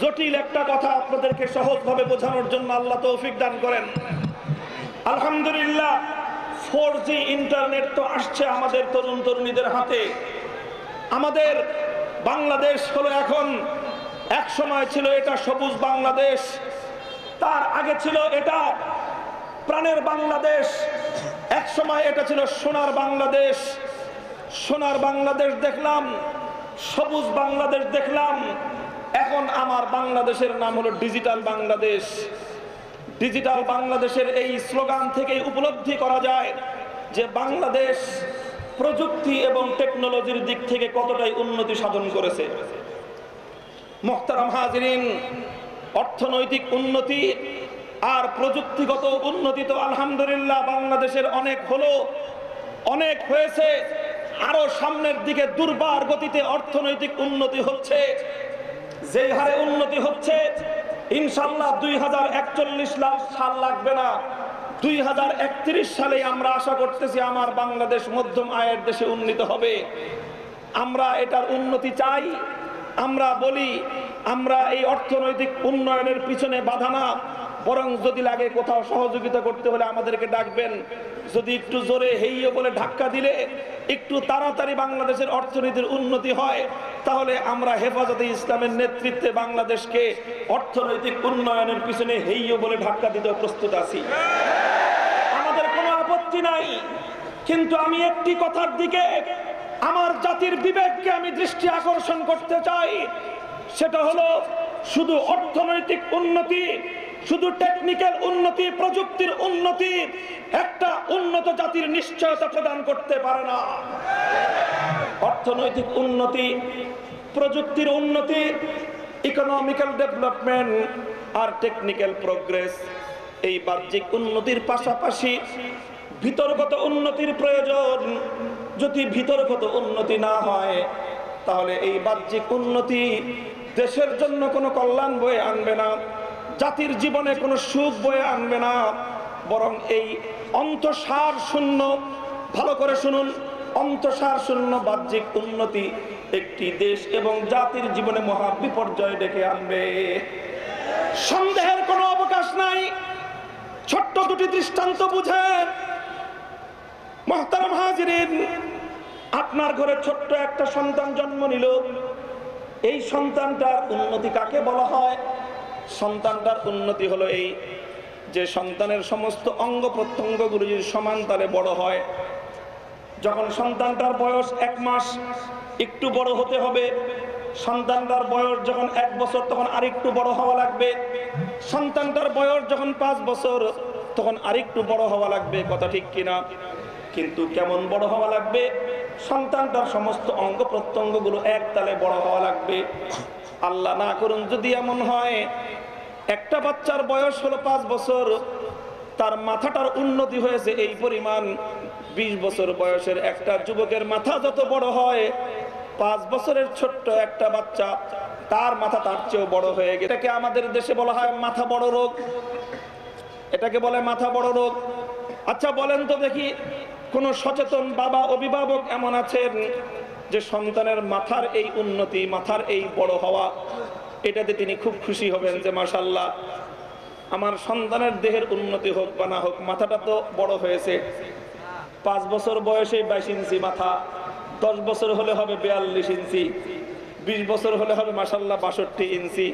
জটিল একটা কথা আপনাদেরকে সহজভাবে বোঝানোর জন্য আল্লাহ তৌফিক দান করেন। আলহামদুলিল্লাহ ফোর জি ইন্টারনেট তো আসছে আমাদের তরুণ তরুণীদের হাতে। আমাদের বাংলাদেশ হলো এখন এক সময় ছিল এটা সবুজ বাংলাদেশ, তার আগে ছিল এটা প্রাণের বাংলাদেশ এক সময় এটা ছিল সোনার বাংলাদেশ। সোনার বাংলাদেশ দেখলাম, সবুজ বাংলাদেশ দেখলাম। এখন আমার বাংলাদেশের নাম হলো ডিজিটাল বাংলাদেশ। ডিজিটাল বাংলাদেশের এই স্লোগান থেকে উপলব্ধি করা যায় যে বাংলাদেশ প্রযুক্তি এবং টেকনোলজির দিক থেকে কতটাই উন্নতি সাধন করেছে। মোখতারাম হাজরিন, অর্থনৈতিক উন্নতি আর প্রযুক্তিগত উন্নতি তো আলহামদুলিল্লাহ বাংলাদেশের অনেক হলো, অনেক হয়েছে। আরও সামনের দিকে দুর্বার গতিতে অর্থনৈতিক উন্নতি হচ্ছে। যে হারে উন্নতি হচ্ছে ইনশাল্লাহ দুই হাজার একচল্লিশ লাখ সাল লাগবে না। দুই হাজার একত্রিশ সালে আমরা আশা করতেছি আমার বাংলাদেশ মধ্যম আয়ের দেশে উন্নীত হবে। আমরা এটার উন্নতি চাই। আমরা বলি, আমরা এই অর্থনৈতিক উন্নয়নের পিছনে বাধা না। বরং যদি লাগে কোথাও সহযোগিতা করতে হলে আমাদেরকে ডাকবেন। যদি একটু জোরে হেইয়ে বলে ধাক্কা দিলে, একটু তাড়াতাড়ি বাংলাদেশের অর্থনীতির উন্নতি হয়, তাহলে আমরা হেফাজতে ইসলামের নেতৃত্বে বাংলাদেশকে অর্থনৈতিক উন্নয়নের পিছনে হেইয়ে বলে ধাক্কা দিতে প্রস্তুত আছি। আমাদের কোনো আপত্তি নাই, কিন্তু আমি একটি কথার দিকে, আমার জাতির বিবেককে আমি দৃষ্টি আকর্ষণ করতে চাই। সেটা হলো, শুধু অর্থনৈতিক উন্নতি শুধু টেকনিক্যাল উন্নতি, প্রযুক্তির উন্নতি, একটা উন্নত জাতির নিশ্চয়তা প্রদান করতে পারে না। অর্থনৈতিক উন্নতি, প্রযুক্তির উন্নতি ইকোনমিক্যাল ডেভেলপমেন্ট আর টেকনিক্যাল প্রোগ্রেস এই বাহ্যিক উন্নতির পাশাপাশি ভিতরগত উন্নতির প্রয়োজন। যদি ভিতরগত উন্নতি না হয়, তাহলে এই বাহ্যিক উন্নতি দেশের জন্য কোনো কল্যাণ বয়ে আনবে না। জাতির জীবনে কোনো সুখ বয়ে আনবে না। বরং এই অন্তঃসার শূন্য, ভালো করে শুনুন, অন্তঃসার শূন্য বাহ্যিক উন্নতি একটি দেশ এবং জাতির জীবনে মহা বিপর্যয় ডেকে আনবে। সন্দেহের কোনো অবকাশ নাই। ছোট্ট দুটি দৃষ্টান্ত বুঝেন। মহতারাম হাজিরিন, আপনার ঘরে ছোট্ট একটা সন্তান জন্ম নিল। এই সন্তানটার উন্নতি কাকে বলা হয়? সন্তানটার উন্নতি হলো এই যে সন্তানের সমস্ত অঙ্গ প্রত্যঙ্গগুলো যদি সমান তালে বড় হয়। যখন সন্তানটার বয়স এক মাস একটু বড় হতে হবে, সন্তানটার বয়স যখন এক বছর তখন আরেকটু বড় হওয়া লাগবে। সন্তানটার বয়স যখন পাঁচ বছর তখন আরেকটু বড় হওয়া লাগবে, কথা ঠিক কিনা? কিন্তু কেমন বড় হওয়া লাগবে? সন্তানটার সমস্ত অঙ্গ প্রত্যঙ্গগুলো এক তালে বড় হওয়া লাগবে। আল্লাহ না করুন যদি এমন হয় একটা বাচ্চার বয়স হলো পাঁচ বছর, তার মাথাটার উন্নতি হয়েছে এই পরিমাণ বিশ বছর বয়সের একটা যুবকের মাথা যত বড় হয়, পাঁচ বছরের ছোট্ট একটা বাচ্চা, তার মাথা তার চেয়েও বড় হয়ে গেছে। এটাকে আমাদের দেশে বলা হয় মাথা বড় রোগ। এটাকে বলে মাথা বড় রোগ। আচ্ছা বলেন তো দেখি, কোন সচেতন বাবা অভিভাবক এমন আছেন যে সন্তানের মাথার এই উন্নতি, মাথার এই বড় হওয়া এটাতে তিনি খুব খুশি হবেন যে মাসাল্লাহ আমার সন্তানের দেহের উন্নতি হোক বা না হোক, মাথাটা তো বড় হয়েছে। পাঁচ বছর বয়সে বাইশ ইঞ্চি মাথা, দশ বছর হলে হবে বিয়াল্লিশ ইঞ্চি, বিশ বছর হলে হবে মাসাল্লাহ বাষট্টি ইঞ্চি।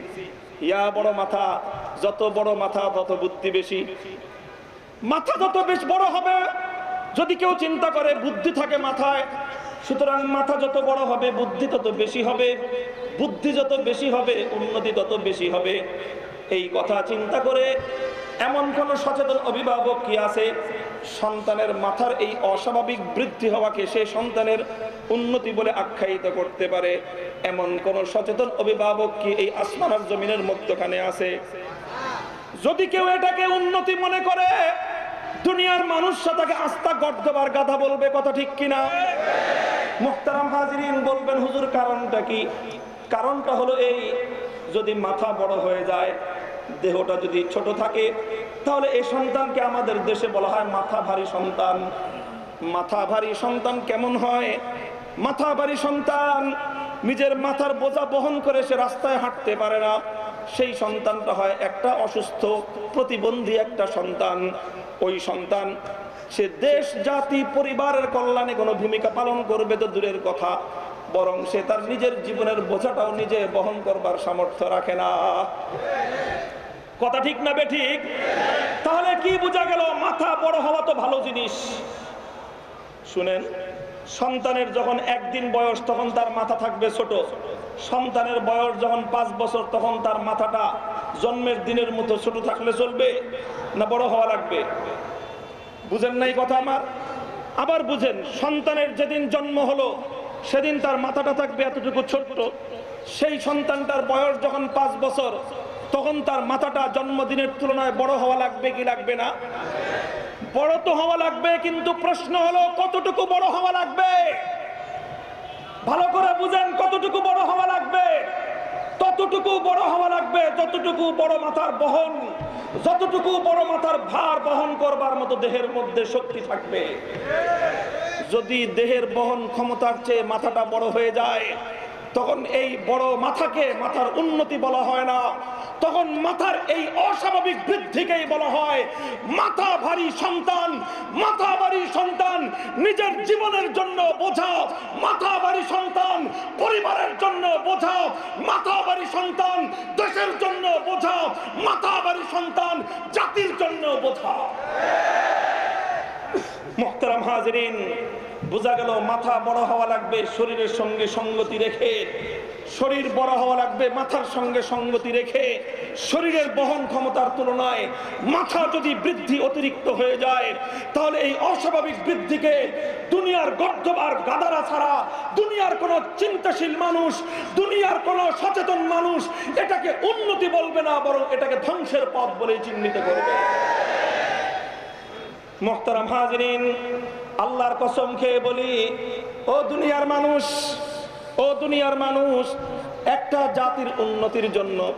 ইয়া বড় মাথা, যত বড় মাথা, তত বুদ্ধি বেশি। মাথা যত বেশ বড় হবে, যদি কেউ চিন্তা করে, বুদ্ধি থাকে মাথায় সুতরাং মাথা যত বড় হবে, বুদ্ধি তত বেশি হবে, বুদ্ধি যত বেশি হবে, উন্নতি তত বেশি হবে। এই কথা চিন্তা করে এমন কোন সচেতন অভিভাবক কি আছে? সন্তানের মাথার এই অস্বাভাবিক বৃদ্ধি হওয়াকে সে সন্তানের উন্নতি বলে আখ্যায়িত করতে পারে। এমন কোন সচেতন অভিভাবক কি এই আসমানার জমিনের মধ্যখানে আছে? যদি কেউ এটাকে উন্নতি মনে করে, দুনিয়ার মানুষ তাকে আস্থা গর্ধবার গাধা বলবে, কথা ঠিক কিনা? মুখতারাম হাজিরিন বলবেন, হুজুর, কারণটা কি? কারণটা হলো এই, যদি মাথা বড় হয়ে যায়, দেহটা যদি ছোট থাকে, তাহলে এই সন্তানকে আমাদের দেশে বলা হয় মাথা ভারী সন্তান। মাথা ভারী সন্তান কেমন হয়? মাথা ভারী সন্তান নিজের মাথার বোঝা বহন করে সে রাস্তায় হাঁটতে পারে না। সেই সন্তানটা হয় একটা অসুস্থ, প্রতিবন্ধী একটা সন্তান। ওই সন্তান সে দেশ, জাতি, পরিবারের কল্যাণে কোনো ভূমিকা পালন করবে তো দূরের কথা। বরং সে তার নিজের জীবনের বোঝাটাও নিজে বহন করবার সামর্থ্য রাখে না। কথা ঠিক না বে ঠিক? তাহলে কি বোঝা গেল মাথা বড় হওয়া তো ভালো জিনিস? শুনেন, সন্তানের যখন একদিন বয়স তখন তার মাথা থাকবে ছোট। সন্তানের বয়স যখন পাঁচ বছর তখন তার মাথাটা জন্মের দিনের মতো ছোট থাকলে চলবে না বড় হওয়া লাগবে? বুঝেন নাই কথা আমার? আবার বুঝেন, সন্তানের যেদিন জন্ম হলো, সেদিন তার মাথাটা থাকবে এতটুকু ছোট্ট। সেই সন্তানটার বয়স যখন পাঁচ বছর, তখন তার মাথাটা জন্মদিনের তুলনায় বড় হওয়া লাগবে কি লাগবে না? বড় তো হওয়া লাগবে, কিন্তু প্রশ্ন হলো কতটুকু বড় হওয়া লাগবে? ভালো করে বুঝেন কতটুকু বড় হওয়া লাগবে? ততটুকু বড় হওয়া লাগবে, যতটুকু বড় মাথার বহন, যতটুকু বড় মাথার ভার বহন করবার মতো দেহের মধ্যে শক্তি থাকবে। যদি দেহের বহন ক্ষমতার চেয়ে মাথাটা বড় হয়ে যায়, তখন এই বড় মাথাকে মাথার উন্নতি বলা হয় না। তখন মাথার এই অস্বাভাবিক বৃদ্ধিকেই বলা হয় মাথা ভারী সন্তান। নিজের জীবনের জন্য বোঝা মাথা বাড়ি সন্তান, পরিবারের জন্য বোঝা মাথা বাড়ি সন্তান, দেশের জন্য বোঝা মাথা বাড়ি সন্তান, জাতির জন্য বোঝা মোহতারাম হাজরিন বোঝা গেল মাথা বড় হওয়া লাগবে শরীরের সঙ্গে সঙ্গতি রেখে। শরীর বড় হওয়া লাগবে মাথার সঙ্গে সঙ্গতি রেখে। শরীরের বহন ক্ষমতার তুলনায় মাথা যদি বৃদ্ধি অতিরিক্ত হয়ে যায়, তাহলে এই অস্বাভাবিক বৃদ্ধিকে দুনিয়ার গর্ধবার গাদারা ছাড়া দুনিয়ার কোনো চিন্তাশীল মানুষ, দুনিয়ার কোনো সচেতন মানুষ এটাকে উন্নতি বলবে না, বরং এটাকে ধ্বংসের পথ বলে চিহ্নিত করবে। মোহতারাম হাজরিন, আল্লাহর কসম খেয়ে বলি, ও দুনিয়ার মানুষ, ও দুনিয়ার মানুষ, একটা জাতির উন্নতির জন্য,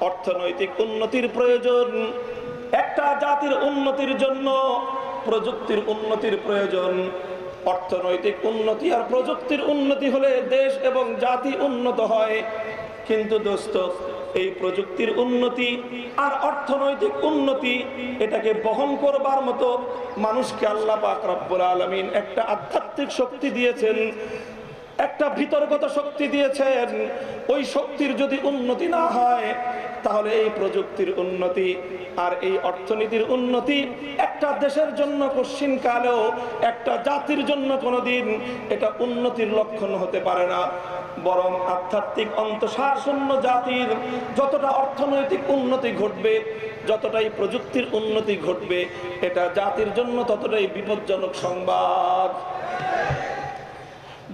অর্থনৈতিক উন্নতির প্রয়োজন, একটা জাতির উন্নতির জন্য, প্রযুক্তির উন্নতির প্রয়োজন, অর্থনৈতিক উন্নতি আর প্রযুক্তির উন্নতি হলে দেশ এবং জাতি উন্নত হয়। কিন্তু দোস্ত এই প্রযুক্তির উন্নতি আর অর্থনৈতিক উন্নতি এটাকে বহন করবার মতো মানুষকে আল্লাহ পাক রব্বুল আলামিন একটা আধ্যাত্মিক শক্তি দিয়েছেন, একটা ভিতরগত শক্তি দিয়েছেন। ওই শক্তির যদি উন্নতি না হয়, তাহলে এই প্রযুক্তির উন্নতি আর এই অর্থনীতির উন্নতি একটা দেশের জন্য কশ্চিন কালেও, একটা জাতির জন্য কোনোদিন এটা উন্নতির লক্ষণ হতে পারে না। বরং আধ্যাত্মিক অন্তঃসার শূন্য জাতির যতটা অর্থনৈতিক উন্নতি ঘটবে, যতটাই প্রযুক্তির উন্নতি ঘটবে, এটা জাতির জন্য ততটাই বিপজ্জনক সংবাদ।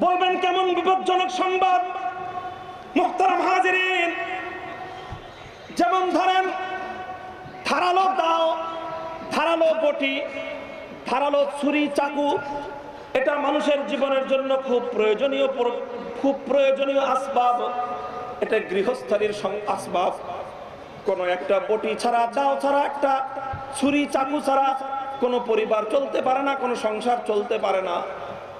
বলবেন কেমন বিপজ্জনক সংবাদ? মুখতারাম হাজিরিন, যেমন ধরেন, ধারালো দাও, ধারালো বটি, ধারালো ছুরি চাকু, এটা মানুষের জীবনের জন্য খুব প্রয়োজনীয় পর- খুব প্রয়োজনীয় আসবাব। এটা গৃহস্থালির আসবাব। কোনো একটা বটি ছাড়া, দাও ছাড়া, একটা ছুরি, চাকু ছাড়া কোনো পরিবার চলতে পারে না, কোনো সংসার চলতে পারে না।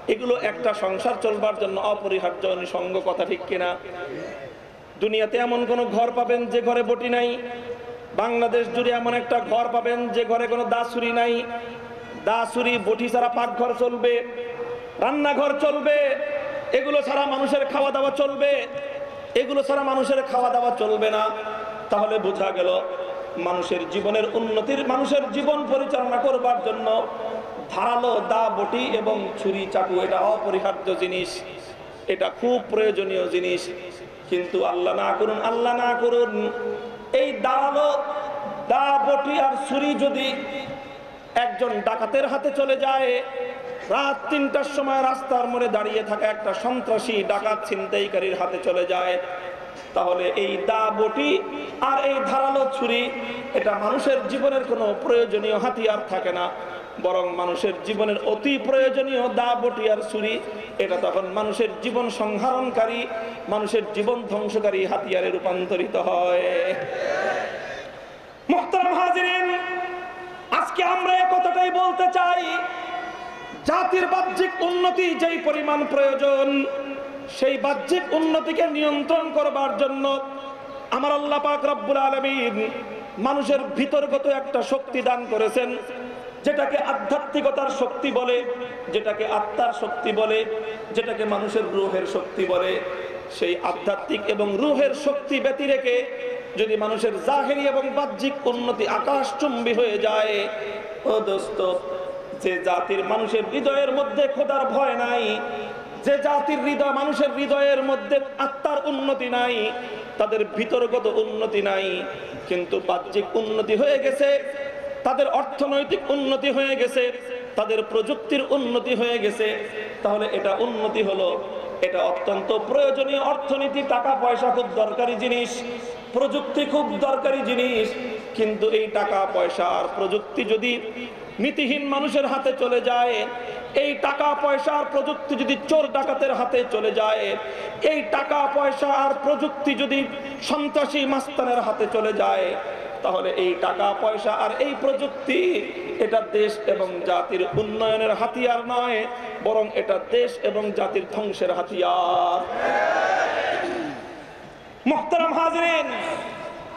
এগুলো একটা সংসার চলবার জন্য অপরিহার্য নিঃসঙ্গ কথা, ঠিক কিনা? দুনিয়াতে এমন কোনো ঘর পাবেন যে ঘরে বটি নাই। বাংলাদেশ জুড়ে এমন একটা ঘর পাবেন যে ঘরে কোনো দাসুরি নাই। দাসুরি বটি ছাড়া পাকঘর চলবে, রান্নাঘর চলবে এগুলো ছাড়া মানুষের খাওয়া দাওয়া চলবে। এগুলো ছাড়া মানুষের খাওয়া দাওয়া চলবে না। তাহলে বোঝা গেল, মানুষের জীবনের উন্নতির, মানুষের জীবন পরিচালনা করবার জন্য ধারালো দা বটি এবং ছুরি চাকু, এটা অপরিহার্য জিনিস। এটা খুব প্রয়োজনীয় জিনিস। কিন্তু আল্লাহ না করুন, আল্লাহ না করুন। এই দাঁড়াল দা বটি আর ছুরি যদি একজন ডাকাতের হাতে চলে যায় রাত তিনটার সময় রাস্তার মোড়ে দাঁড়িয়ে থাকা একটা সন্ত্রাসী ডাকাত ছিনতাইকারীর হাতে চলে যায়। তাহলে এই দা বটি আর এই ধারালো ছুরি, এটা মানুষের জীবনের কোনো প্রয়োজনীয় হাতিয়ার থাকে না। বরং মানুষের জীবনের অতি প্রয়োজনীয় দা বটি আর ছুরি, এটা তখন মানুষের জীবন সংহারণকারী, মানুষের জীবন ধ্বংসকারী হাতিয়ারে রূপান্তরিত হয়। আজকে আমরা কথাটাই বলতে চাই। জাতির বাহ্যিক উন্নতি যেই পরিমাণ প্রয়োজন, সেই বাহ্যিক উন্নতিকে নিয়ন্ত্রণ করবার জন্য আমার আল্লাহ পাক রব্বুল আলমিন মানুষের ভিতরগত একটা শক্তি দান করেছেন, যেটাকে আধ্যাত্মিকতার শক্তি বলে, যেটাকে আত্মার শক্তি বলে, যেটাকে মানুষের রুহের শক্তি বলে। সেই আধ্যাত্মিক এবং রুহের শক্তি ব্যতি রেখে যদি মানুষের জাহেরি এবং বাহ্যিক উন্নতি আকাশচুম্বী হয়ে যায়, ও দোস্ত যে জাতির মানুষের হৃদয়ের মধ্যে খোদার ভয় নাই, যে জাতির হৃদয় মানুষের হৃদয়ের মধ্যে আত্মার উন্নতি নাই, তাদের ভিতরগত উন্নতি নাই, কিন্তু বাহ্যিক উন্নতি হয়ে গেছে, তাদের অর্থনৈতিক উন্নতি হয়ে গেছে, তাদের প্রযুক্তির উন্নতি হয়ে গেছে, তাহলে এটা উন্নতি হলো, এটা অত্যন্ত প্রয়োজনীয় অর্থনীতি টাকা পয়সা খুব দরকারি জিনিস, প্রযুক্তি খুব দরকারি জিনিস, কিন্তু এই টাকা পয়সা আর প্রযুক্তি যদি নীতিহীন মানুষের হাতে চলে যায়। এই টাকা পয়সা আর প্রযুক্তি যদি চোর ডাকাতের হাতে চলে যায়, এই টাকা পয়সা আর প্রযুক্তি যদি সন্ত্রাসী মাস্তানের হাতে চলে যায়, তাহলে এই টাকা পয়সা আর এই প্রযুক্তি এটা দেশ এবং জাতির উন্নয়নের হাতিয়ার নয়, বরং এটা দেশ এবং জাতির ধ্বংসের হাতিয়ার। মুহতারাম হাজরিন,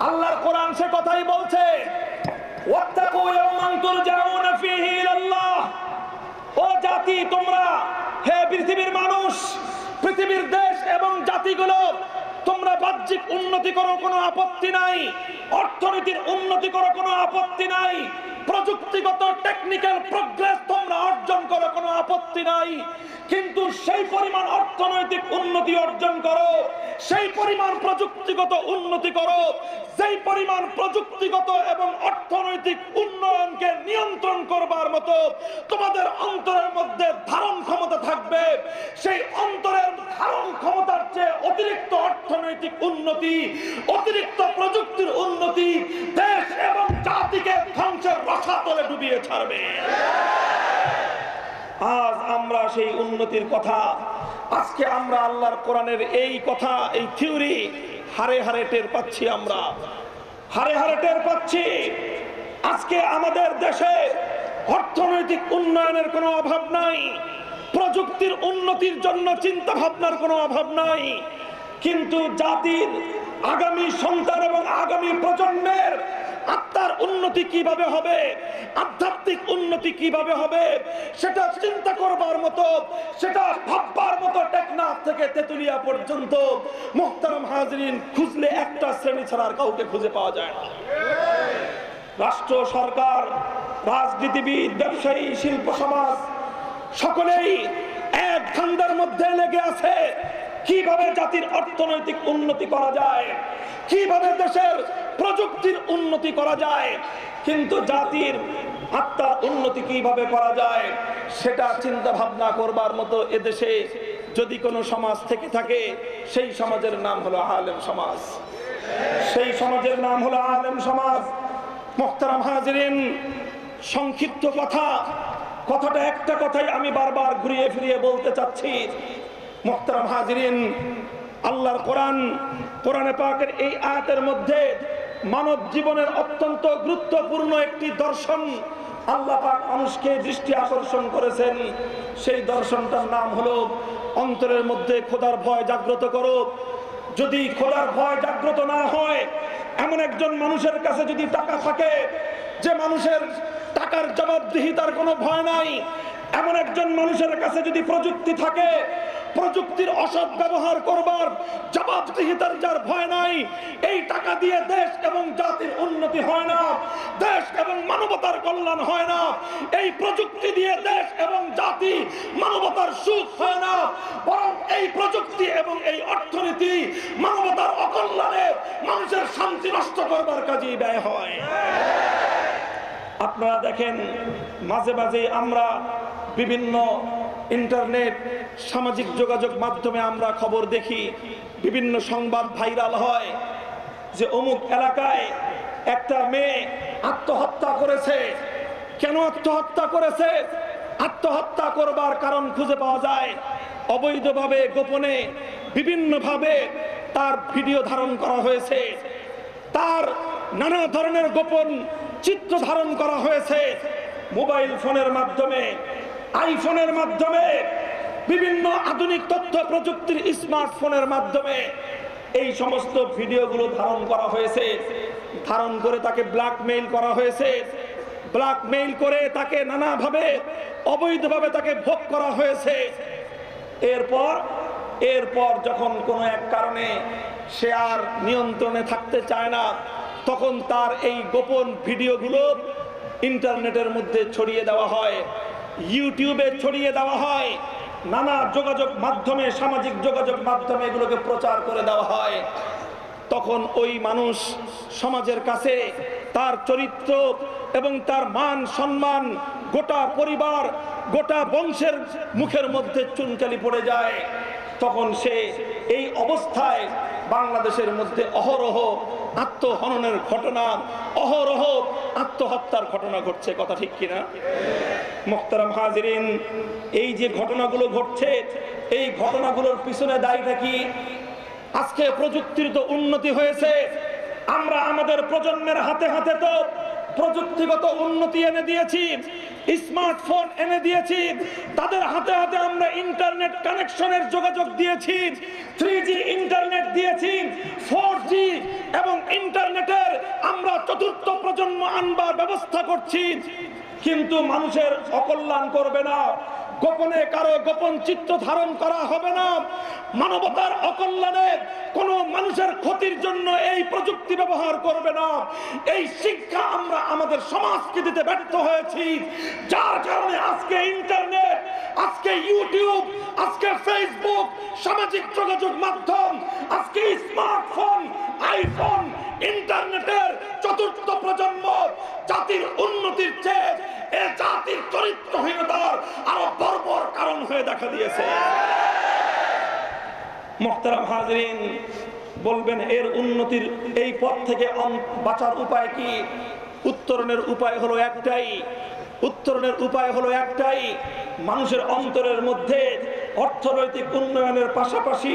আল্লাহর কোরআন সে কথাই বলছে ওয়াত্তাকু ইয়াওমান তুরজাউনা ফীহি ইলাল্লাহ। ও জাতি, তোমরা, হে পৃথিবীর মানুষ, পৃথিবীর দেশ এবং জাতিগুলো, তোমরা বাহ্যিক উন্নতি করো, কোনো আপত্তি নাই। অর্থনীতির উন্নতি করো, কোনো আপত্তি নাই। প্রযুক্তিগত টেকনিক্যাল প্রোগ্রেস তোমরা অর্জন করো, কোনো আপত্তি নাই। কিন্তু সেই পরিমাণ অর্থনৈতিক উন্নতি অর্জন করো, সেই পরিমাণ প্রযুক্তিগত উন্নতি করো, যেই পরিমাণ প্রযুক্তিগত এবং অর্থনৈতিক উন্নয়নকে নিয়ন্ত্রণ করবার মতো তোমাদের অন্তরের মধ্যে ধারণ ক্ষমতা থাকবে। সেই অন্তরের ধারণ ক্ষমতার চেয়ে অতিরিক্ত অর্থনৈতিক উন্নতি, অতিরিক্ত প্রযুক্তির উন্নতি দেশ এবং জাতিকে ধ্বংসের রসাতলে ডুবিয়ে ছাড়বে। আজ আমরা সেই উন্নতির কথা, আজকে আমরা আল্লাহর কোরআনের এই কথা, এই থিওরি হারে হারে টের পাচ্ছি আমরা। হারে হারে টের পাচ্ছি। আজকে আমাদের দেশে অর্থনৈতিক উন্নয়নের কোনো অভাব নাই, প্রযুক্তির উন্নতির জন্য চিন্তা ভাবনার কোনো অভাব নাই, কিন্তু জাতির আগামী সন্তান এবং আগামী প্রজন্মের আত্মার উন্নতি কীভাবে হবে, আধ্যাত্মিক উন্নতি কীভাবে হবে, সেটা চিন্তা করবার মতো, সেটা ভাববার মতো টেকনাফ থেকে তেতুলিয়া পর্যন্ত মোহতারাম হাজরিন খুঁজলে একটা শ্রেণি ছাড়া আর কাউকে খুঁজে পাওয়া যায় না। রাষ্ট্র, সরকার, রাজনীতিবিদ, ব্যবসায়ী, শিল্প, সমাজ, সকলেই এক ধান্দার মধ্যে লেগে আছে। কীভাবে জাতির অর্থনৈতিক উন্নতি করা যায়? কীভাবে দেশের প্রযুক্তির উন্নতি করা যায়? কিন্তু জাতির আত্মার উন্নতি কীভাবে করা যায়? সেটা চিন্তা ভাবনা করবার মতো এদেশে যদি কোনো সমাজ থেকে থাকে, সেই সমাজের নাম হলো আলেম সমাজ। সেই সমাজের নাম হলো আলেম সমাজ। মোহতারাম হাজরিন, সংক্ষিপ্ত কথা। কথাটা একটা কথাই আমি বারবার ঘুরিয়ে ফিরিয়ে বলতে চাচ্ছি। মোহতারাম হাজরিন, আল্লাহর কোরআন, কোরআনে পাকের এই আয়াতের মধ্যে মানব জীবনের অত্যন্ত গুরুত্বপূর্ণ একটি দর্শন আল্লাহ পাক মানুষকে দৃষ্টি আকর্ষণ করেছেন। সেই দর্শনটার নাম হলো, অন্তরের মধ্যে খোদার ভয় জাগ্রত করো। যদি খোদার ভয় জাগ্রত না হয়, এমন একজন মানুষের কাছে যদি টাকা থাকে, যে মানুষের টাকার জবাবদিহিতার কোনো ভয় নাই এমন একজন মানুষের কাছে যদি প্রযুক্তি থাকে, প্রযুক্তির অসৎ ব্যবহার করবার জবাবদিহিতার যার ভয় নাই, এই টাকা দিয়ে দেশ এবং জাতির উন্নতি হয় না, দেশ এবং মানবতার কল্যাণ হয় না, এই প্রযুক্তি দিয়ে দেশ এবং জাতি মানবতার সুখ হয় না, বরং এই প্রযুক্তি এবং এই অর্থনীতি মানবতার অকল্যাণে মানুষের শান্তি নষ্ট করবার কাজেই ব্যয় হয়। আপনারা দেখেন, মাঝে মাঝে আমরা বিভিন্ন ইন্টারনেট, সামাজিক যোগাযোগ মাধ্যমে আমরা খবর দেখি, বিভিন্ন সংবাদ ভাইরাল হয় যে অমুক এলাকায় একটা মেয়ে আত্মহত্যা করেছে। কেন আত্মহত্যা করেছে? আত্মহত্যা করবার কারণ খুঁজে পাওয়া যায়। অবৈধভাবে গোপনে বিভিন্নভাবে তার ভিডিও ধারণ করা হয়েছে। তার নানা ধরনের গোপন চিত্র ধারণ করা হয়েছে। মোবাইল ফোনের মাধ্যমে আইফোনের মাধ্যমে, বিভিন্ন আধুনিক তথ্য প্রযুক্তির স্মার্টফোনের মাধ্যমে এই সমস্ত ভিডিওগুলো ধারণ করা হয়েছে। ধারণ করে তাকে ব্ল্যাকমেইল করা হয়েছে। ব্ল্যাকমেইল করে তাকে নানাভাবে, অবৈধভাবে তাকে ভোগ করা হয়েছে। এরপর এরপর যখন কোনো এক কারণে সে আর নিয়ন্ত্রণে থাকতে চায় না, তখন তার এই গোপন ভিডিওগুলো ইন্টারনেটের মধ্যে ছড়িয়ে দেওয়া হয়। ইউটিউবে ছড়িয়ে দেওয়া হয়, নানা যোগাযোগ মাধ্যমে, সামাজিক যোগাযোগ মাধ্যমে এগুলোকে প্রচার করে দেওয়া হয়। তখন ওই মানুষ সমাজের কাছে তার চরিত্র এবং তার মান সম্মান গোটা পরিবার, গোটা বংশের মুখের মধ্যে চুনকালি পড়ে যায়। তখন সে এই অবস্থায় বাংলাদেশের মধ্যে অহরহ আত্মহননের ঘটনা, অহরহ আত্মহত্যার ঘটনা ঘটছে, কথা ঠিক কিনা? মোখতারাম হাজিরিন, এই যে ঘটনাগুলো ঘটছে, এই ঘটনাগুলোর পিছনে দায়ীটা কি? আজকে প্রযুক্তির তো উন্নতি হয়েছে, আমরা আমাদের প্রজন্মের হাতে হাতে তো প্রযুক্তিগত উন্নতি এনে দিয়েছি, স্মার্টফোন এনে দিয়েছি, তাদের হাতে হাতে আমরা ইন্টারনেট কানেকশনের যোগাযোগ দিয়েছি থ্রি জি ইন্টারনেট দিয়েছি ফোর জি এবং ইন্টারনেটের আমরা চতুর্থ প্রজন্ম আনবার ব্যবস্থা করছি। কিন্তু মানুষের অকল্যাণ করবে না। গোপনে কারও গোপন চিত্র ধারণ করা হবে না। মানবতার অকল্যাণে কোন মানুষের ক্ষতির জন্য এই প্রযুক্তি ব্যবহার করবে না। এই শিক্ষা আমরা আমাদের সমাজকে দিতে ব্যর্থ হয়েছি। যার কারণে আজকে ইন্টারনেট, আজকে ইউটিউব, আজকে ফেসবুক, সামাজিক যোগাযোগ মাধ্যম, আজকে স্মার্টফোন, আইফোন, ইন্টারনেটের চতুর্থ প্রজন্ম, জাতির উন্নতির চেয়ে এ জাতির চরিত্রহীনতার আরও বর্বর কারণ হয়ে দেখা দিয়েছে। মোহতারাম হাজরিন বলবেন, এর উন্নতির এই পথ থেকে বাঁচার উপায় কি? উত্তরণের উপায় হলো একটাই। উত্তরণের উপায় হলো একটাই, মানুষের অন্তরের মধ্যে অর্থনৈতিক উন্নয়নের পাশাপাশি,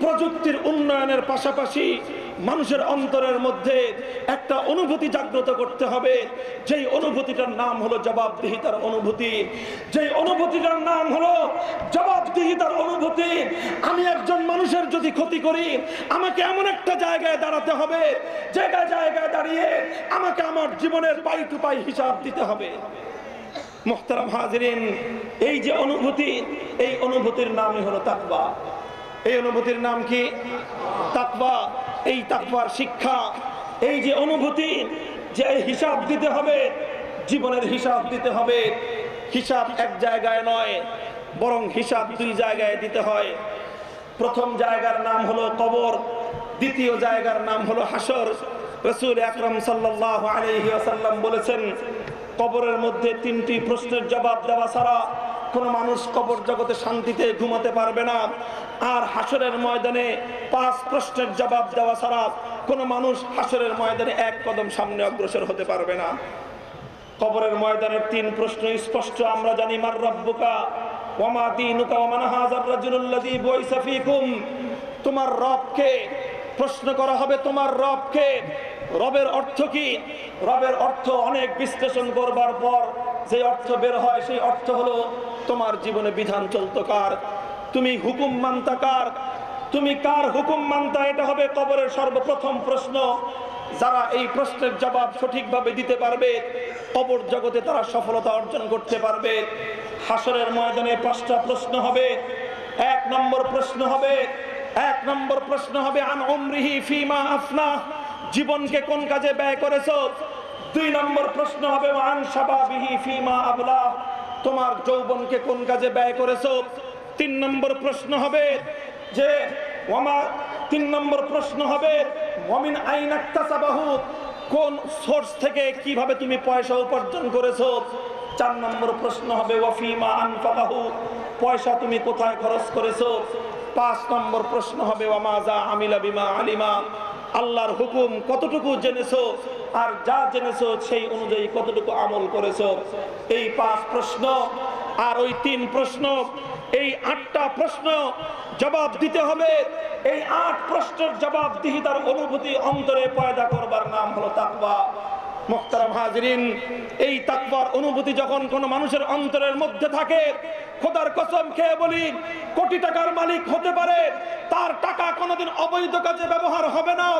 প্রযুক্তির উন্নয়নের পাশাপাশি মানুষের অন্তরের মধ্যে একটা অনুভূতি জাগ্রত করতে হবে। যেই অনুভূতিটার নাম হলো জবাবদিহিতার অনুভূতি। যেই অনুভূতিটার নাম হলো জবাবদিহিতার অনুভূতি। আমি একজন মানুষের যদি ক্ষতি করি, আমাকে এমন একটা জায়গায় দাঁড়াতে হবে জায়গায় জায়গায় দাঁড়িয়ে আমাকে আমার জীবনের পাই টু পাই হিসাব দিতে হবে। মোহতারাম হাজরিন, এই যে অনুভূতি, এই অনুভূতির নামই হলো তাকবা এই অনুভূতির নাম কি? তাকবা এই তাকবার শিক্ষা, এই যে অনুভূতি, যে হিসাব দিতে হবে, জীবনের হিসাব দিতে হবে। হিসাব এক জায়গায় নয়, বরং হিসাব দুই জায়গায় দিতে হয়। প্রথম জায়গার নাম হলো কবর, দ্বিতীয় জায়গার নাম হলো হাসর রসুল আকরম সাল্লাহ আলহি আসাল্লাম বলেছেন, কবরের মধ্যে তিনটি প্রশ্নের জবাব দেওয়া ছাড়া কোনো মানুষ কবর জগতে শান্তিতে ঘুমাতে পারবে না। আর হাসরের ময়দানে পাঁচ প্রশ্নের জবাব দেওয়া ছাড়া কোনো মানুষ হাসরের ময়দানে এক কদম সামনে অগ্রসর হতে পারবে না। কবরের ময়দানের তিন প্রশ্ন স্পষ্ট, আমরা জানি, মার রব্বুকা, ওয়ামা দিনুকা ওয়ামান হাজার রাজুলুল্লাযী বুইসা ফীকুম। তোমার রবকে প্রশ্ন করা হবে, তোমার রবকে রবের অর্থ কি? রবের অর্থ অনেক বিশ্লেষণ করবার পর যে অর্থ বের হয়, সেই অর্থ হলো, তোমার জীবনে বিধান চলত কার? তুমি হুকুম মানতা কার? তুমি কার হুকুম মানতা? এটা হবে কবরের সর্বপ্রথম প্রশ্ন। যারা এই প্রশ্নের জবাব সঠিকভাবে দিতে পারবে, কবর জগতে তারা সফলতা অর্জন করতে পারবে। হাসরের ময়দানে পাঁচটা প্রশ্ন হবে। এক নম্বর প্রশ্ন হবে, এক নম্বর প্রশ্ন হবে, আন অমরিহি ফিমা আফনা জীবনকে কোন কাজে ব্যয় করেছ? দুই নম্বর প্রশ্ন হবে আন সাবাবিহি ফিমা আবলা। তোমার যৌবনকে কোন কাজে ব্যয় করেছ? তিন নম্বর প্রশ্ন হবে যে ওমা তিন নম্বর প্রশ্ন হবে ওমিন আইনাক্তাসাবাহু কোন সোর্স থেকে কীভাবে তুমি পয়সা উপার্জন করেছ? চার নম্বর প্রশ্ন হবে, ওয়াফিমা আনফাকাহু পয়সা তুমি কোথায় খরচ করেছ? পাঁচ নম্বর প্রশ্ন হবে ওয়ামাজা আমিলা বিমা আলিমা? আল্লাহর হুকুম কতটুকু জেনেছো আর যা জেনেছো সেই অনুযায়ী কতটুকু আমল করেছ? এই পাঁচ প্রশ্ন আর ওই তিন প্রশ্ন, এই আটটা প্রশ্ন জবাব দিতে হবে। এই আট প্রশ্নের জবাব দিহিতার অনুভূতি অন্তরে পয়দা করবার নাম হলো তাকবা মোখতারাম হাজরিন, এই তাকবার অনুভূতি যখন কোনো মানুষের অন্তরের মধ্যে থাকে খোদার কসম খেয়ে বলি, কোটি টাকার মালিক হতে পারে, তার টাকা কোনোদিন অবৈধ কাজে ব্যবহার হবে না।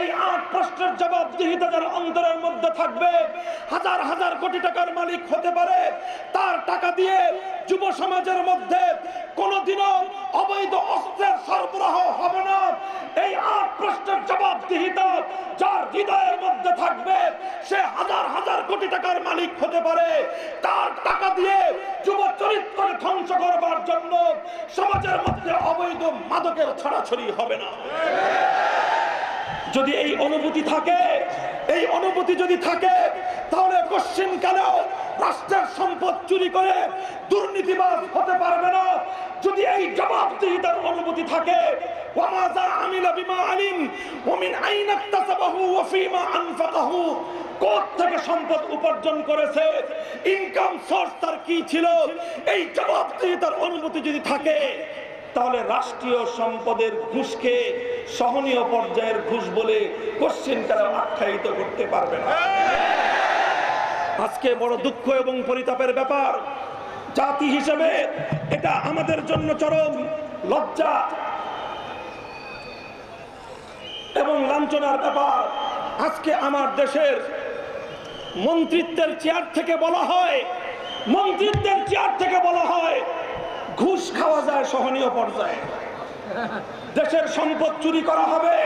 এই আট প্রশ্নের জবাব যার অন্তরের মধ্যে থাকবে, হাজার হাজার কোটি টাকার মালিক হতে পারে, তার টাকা দিয়ে যুব সমাজের মধ্যে কোনোদিনও অবৈধ অস্ত্রের সরবরাহ হবে না। এই আট প্রশ্নের জবাব দিহিতা যার হৃদয়ের মধ্যে থাকবে, সে হাজার হাজার কোটি টাকার মালিক হতে পারে, তার টাকা দিয়ে যুব চরিত্র ধ্বংস করবার জন্য সমাজের মধ্যে অবৈধ মাদকের ছড়াছড়ি হবে না। যদি এই অনুভূতি থাকে, এই অনুভূতি যদি থাকে, তাহলে কোশ্চিন কেন? রাষ্ট্রের সম্পদ চুরি করে দুর্নীতিবাজ হতে পারবে না। যদি এই জবাবদিহিতার অনুভূতি থাকে থেকে সম্পদ উপার্জন ইনকাম সোর্স তার কি ছিল? এই জবাবদিহিতার অনুভূতি যদি থাকে তাহলে রাষ্ট্রীয় সম্পদের ঘুষকে সহনীয় পর্যায়ের ঘুষ বলে কোশ্চেন তারা আখ্যায়িত করতে পারবে না। আজকে বড় দুঃখ এবং পরিতাপের ব্যাপার। জাতি হিসেবে এটা আমাদের জন্য চরম লজ্জা এবং লাঞ্ছনার ব্যাপার। আজকে আমার দেশের মন্ত্রিত্বের চেয়ার থেকে বলা হয়, মন্ত্রিত্বের চেয়ার থেকে বলা হয় ঘুষ খাওয়া যায় সহনীয় পর্যায়ে। দেশের সম্পদ চুরি করা হবে,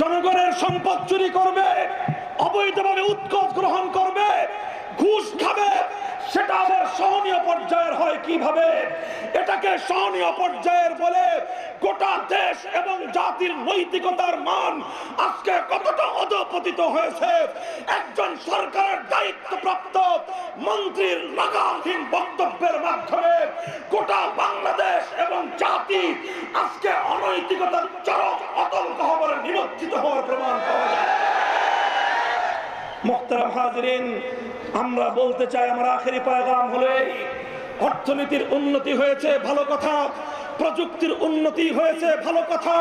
জনগণের সম্পদ চুরি করবে, অবৈধভাবে উৎকোচ গ্রহণ করবে ঘুষ খাবে, সেটা আবার সহনীয় পর্যায়ের হয় কীভাবে? এটাকে সহনীয় পর্যায়ের বলে গোটা দেশ এবং জাতির নৈতিকতার মান আজকে কতটা অধপতিত হয়েছে? একজন সরকারের দায়িত্বপ্রাপ্ত মন্ত্রীর লাগামহীন বক্তব্যের মাধ্যমে গোটা বাংলাদেশ এবং জাতি আজকে অনৈতিকতার চরম আতঙ্ক হবার নিমজ্জিত হওয়ার প্রমাণ পাওয়া যায়। মোখতারাম হাজরিন আমরা বলতে চাই, আমার আখেরি পায়গাম হলে অর্থনীতির উন্নতি হয়েছে, ভালো কথা। প্রযুক্তির উন্নতি হয়েছে, ভালো কথা।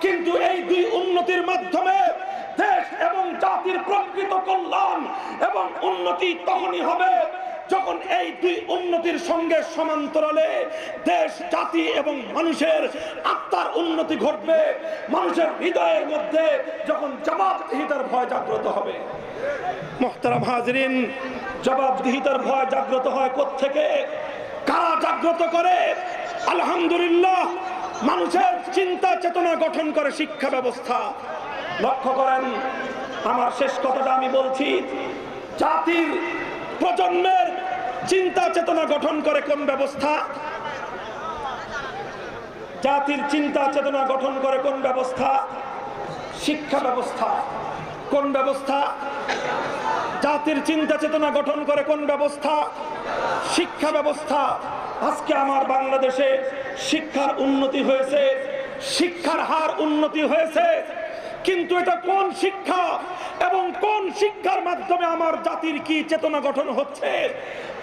কিন্তু এই দুই উন্নতির মাধ্যমে দেশ এবং জাতির প্রকৃত কল্যাণ এবং উন্নতি তখনই হবে যখন এই দুই উন্নতির সঙ্গে সমান্তরালে দেশ, জাতি এবং মানুষের আত্মার উন্নতি ঘটবে, মানুষের হৃদয়ের মধ্যে যখন জবাবদিহিতার ভয় জাগ্রত হবে। মোহতারাম হাজরিন, জবাবদিহিতার ভয় জাগ্রত হয় থেকে কারা জাগ্রত করে? আলহামদুলিল্লাহ, মানুষের চিন্তা চেতনা গঠন করে শিক্ষা ব্যবস্থা। লক্ষ্য করেন, আমার শেষ কথাটা আমি বলছি, জাতির প্রজন্মের চিন্তা চেতনা গঠন করে কোন ব্যবস্থা? জাতির চিন্তা চেতনা গঠন করে কোন ব্যবস্থা? শিক্ষা ব্যবস্থা। কোন ব্যবস্থা? জাতির চিন্তা চেতনা গঠন করে কোন ব্যবস্থা? শিক্ষা ব্যবস্থা। আজকে আমার বাংলাদেশে শিক্ষার উন্নতি হয়েছে, শিক্ষার হার উন্নতি হয়েছে। কিন্তু এটা কোন শিক্ষা এবং কোন শিক্ষার মাধ্যমে আমার জাতির কি চেতনা গঠন হচ্ছে?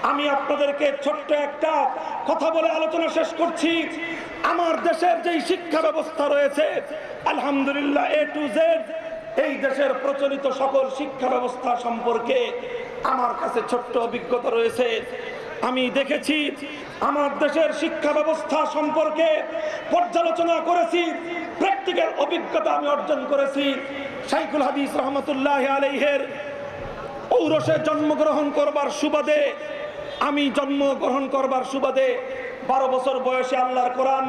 আমি আপনাদেরকে ছোট্ট একটা কথা বলে আলোচনা শেষ করছি। আমার দেশের যেই শিক্ষা ব্যবস্থা রয়েছে, আলহামদুলিল্লাহ এ টু জেড এই দেশের প্রচলিত সকল শিক্ষা ব্যবস্থা সম্পর্কে আমার কাছে ছোট্ট অভিজ্ঞতা রয়েছে। আমি দেখেছি, আমার দেশের শিক্ষা ব্যবস্থা সম্পর্কে পর্যালোচনা করেছি, প্র্যাকটিক্যাল অভিজ্ঞতা আমি অর্জন করেছি। সাইকুল হাদিস রহমতুল্লাহ আলাইহের ঔরসে জন্মগ্রহণ করবার সুবাদে আমি জন্মগ্রহণ করবার সুবাদে বারো বছর বয়সে আল্লাহর কোরআন